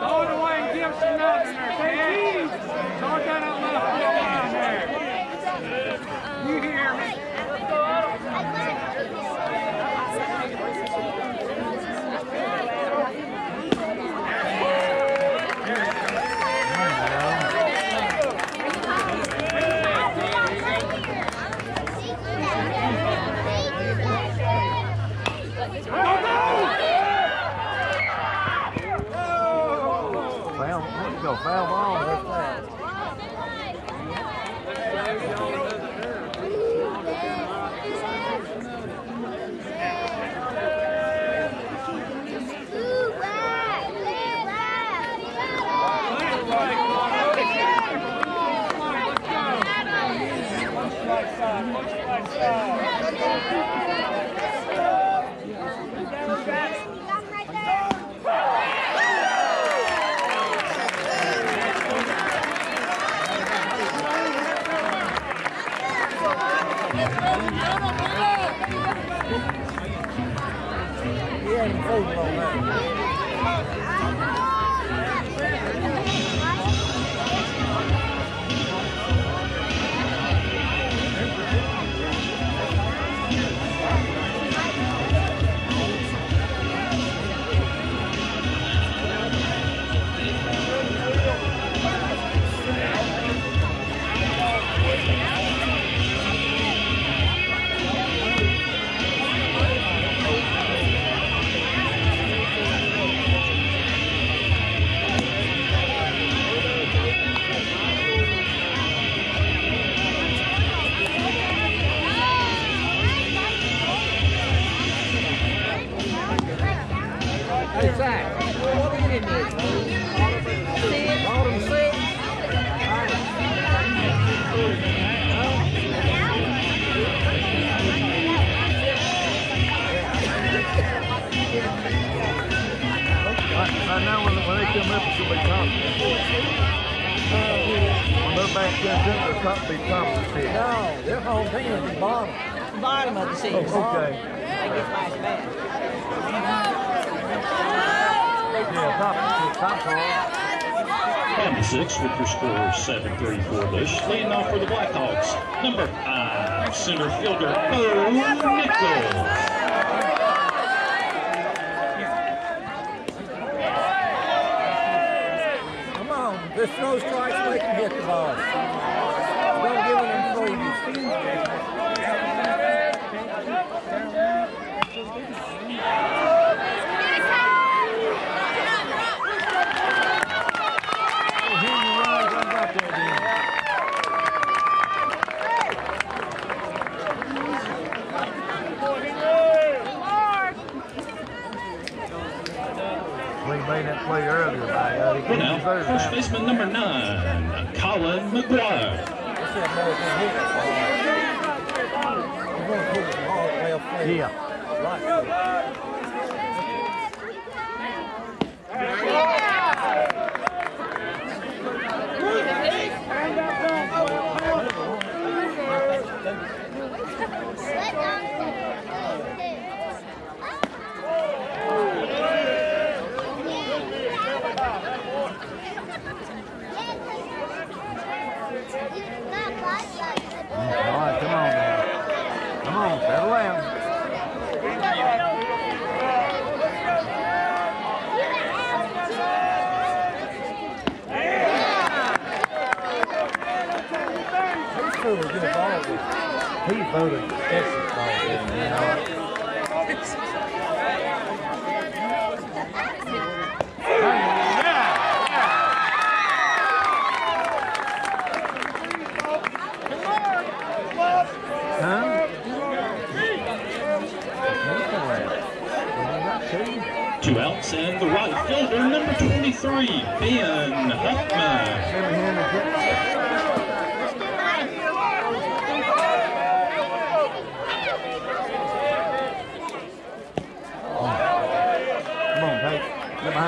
Go to Wayne Gibson there.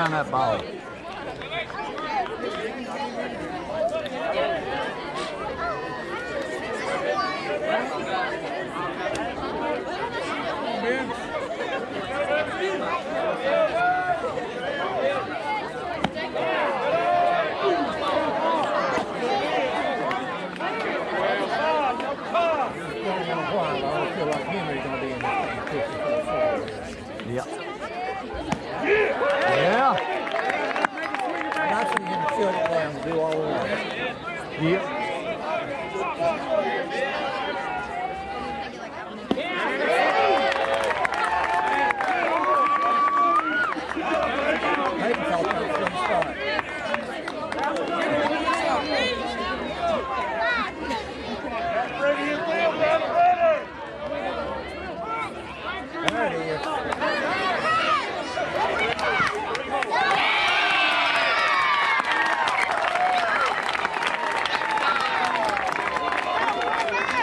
Behind that ball. Don't want to while. I don't feel like Henry's going to be in this thing pitching for the forward. Yep. Yeah. And I see him shut it down and do all that. Yep. Maybe thought that was going to start. Ready to field, brother, ready. There it is.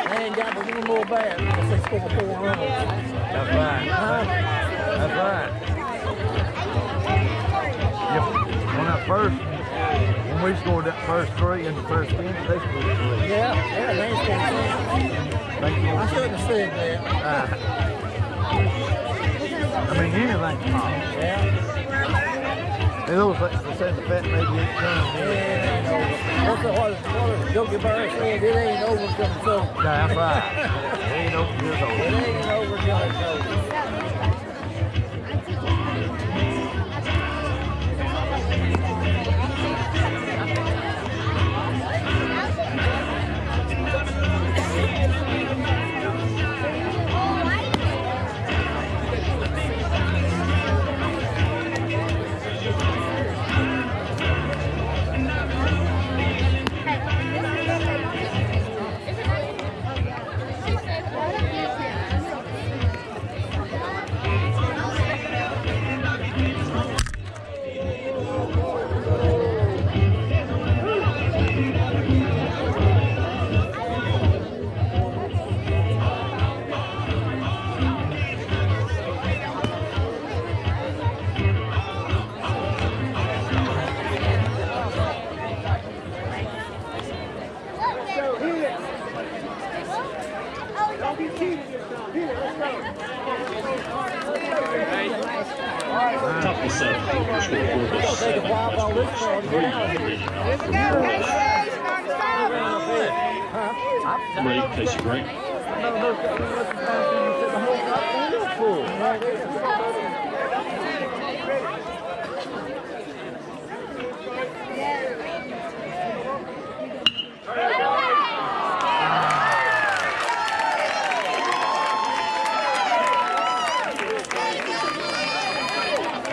They ain't unless they score four runs. That's right. Huh? That's right. Yep. On that first, when we scored that first three in the first inning, they scored three. Yeah, yeah, they scored you. I shouldn't have said that. I mean, anything's possible. Yeah. It looks like they said the bet maybe it comes in. Yeah, That's what, what Yogi Berra said, it ain't over till it's over. That's right. Ain't open till it's It over. ain't over it's Ray Casey. No, no, no, listen, Matthew, you said the whole outfield full.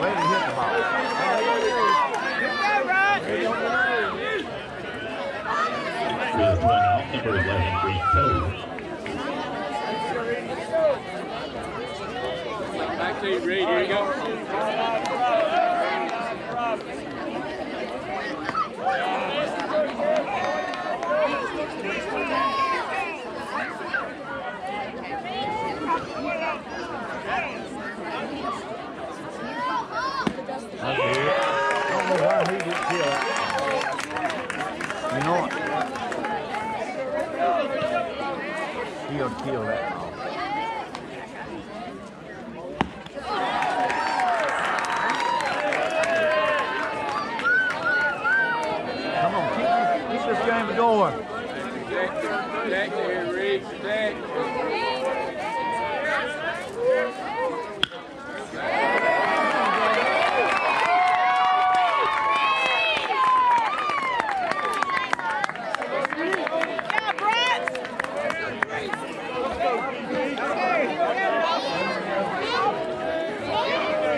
Way to hit the ball. With one out, number 11, Reed Cove. Back to you, Reed. Here you go. That's it. I don't know why he didn't kill that. You know what? He'll kill that ball. Come on, keep, keep this game going. Jack, Jack there, Reed. Jack.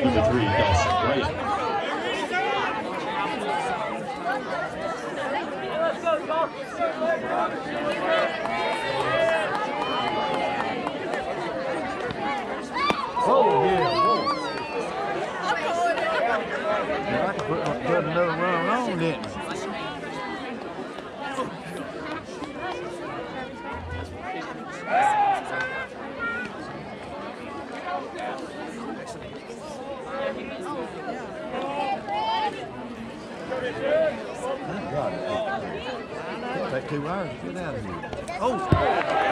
Number three, Dawson Gray. Oh, yeah. Whoa. I could put, put another run on, didn't I? Thank God. Take two hours to get out of here. Oh!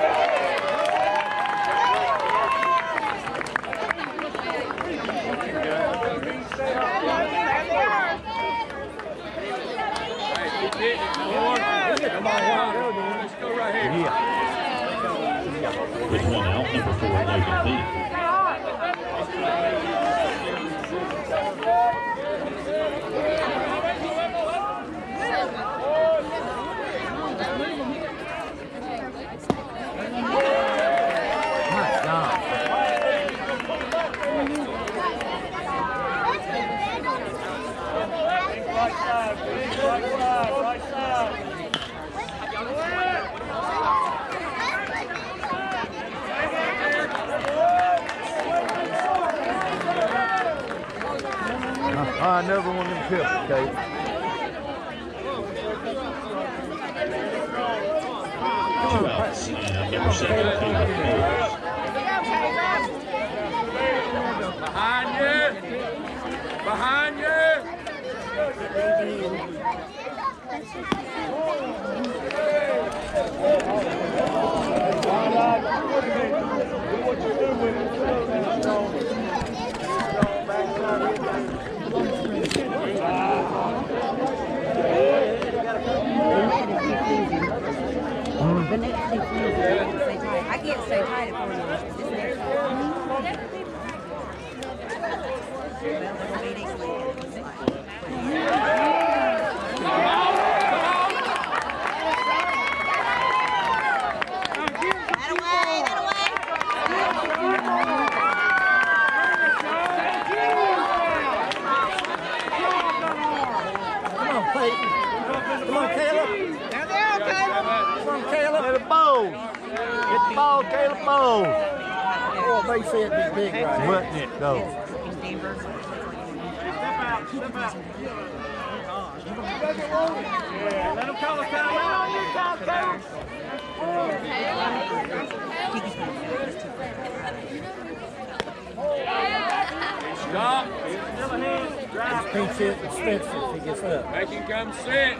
Ahead. It and Spencer if he gets up. Make him come sit.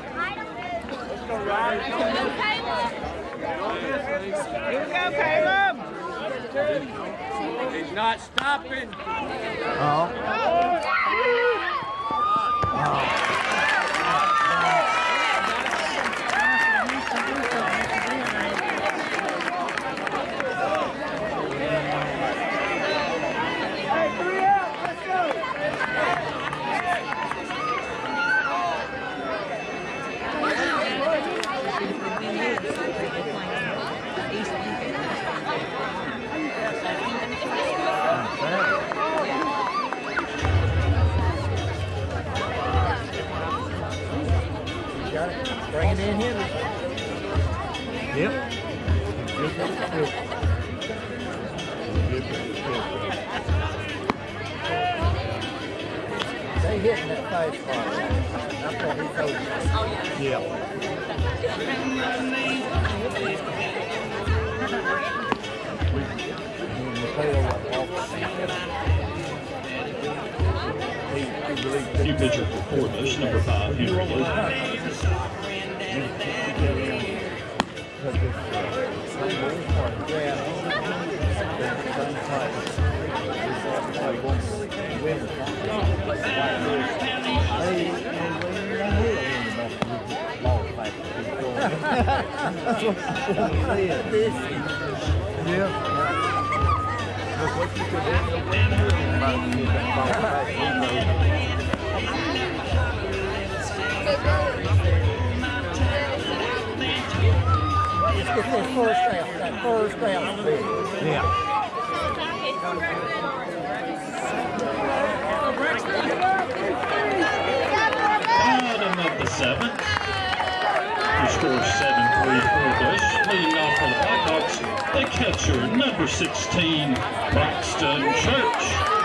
Let's go right. Here we go, Caleb. He's not stopping. Oh. Hey, Bring it in here. Yep. They hitting that fast spot. That's what he told me. Yeah. When Mateo he, he New pitcher for Corliss, number five, Henry Lee. First. That first big. Yeah. Bottom of the seventh. Who scores 7-3 Corliss, leading off for the Blackhawks, the catcher, number 16, Braxton Church.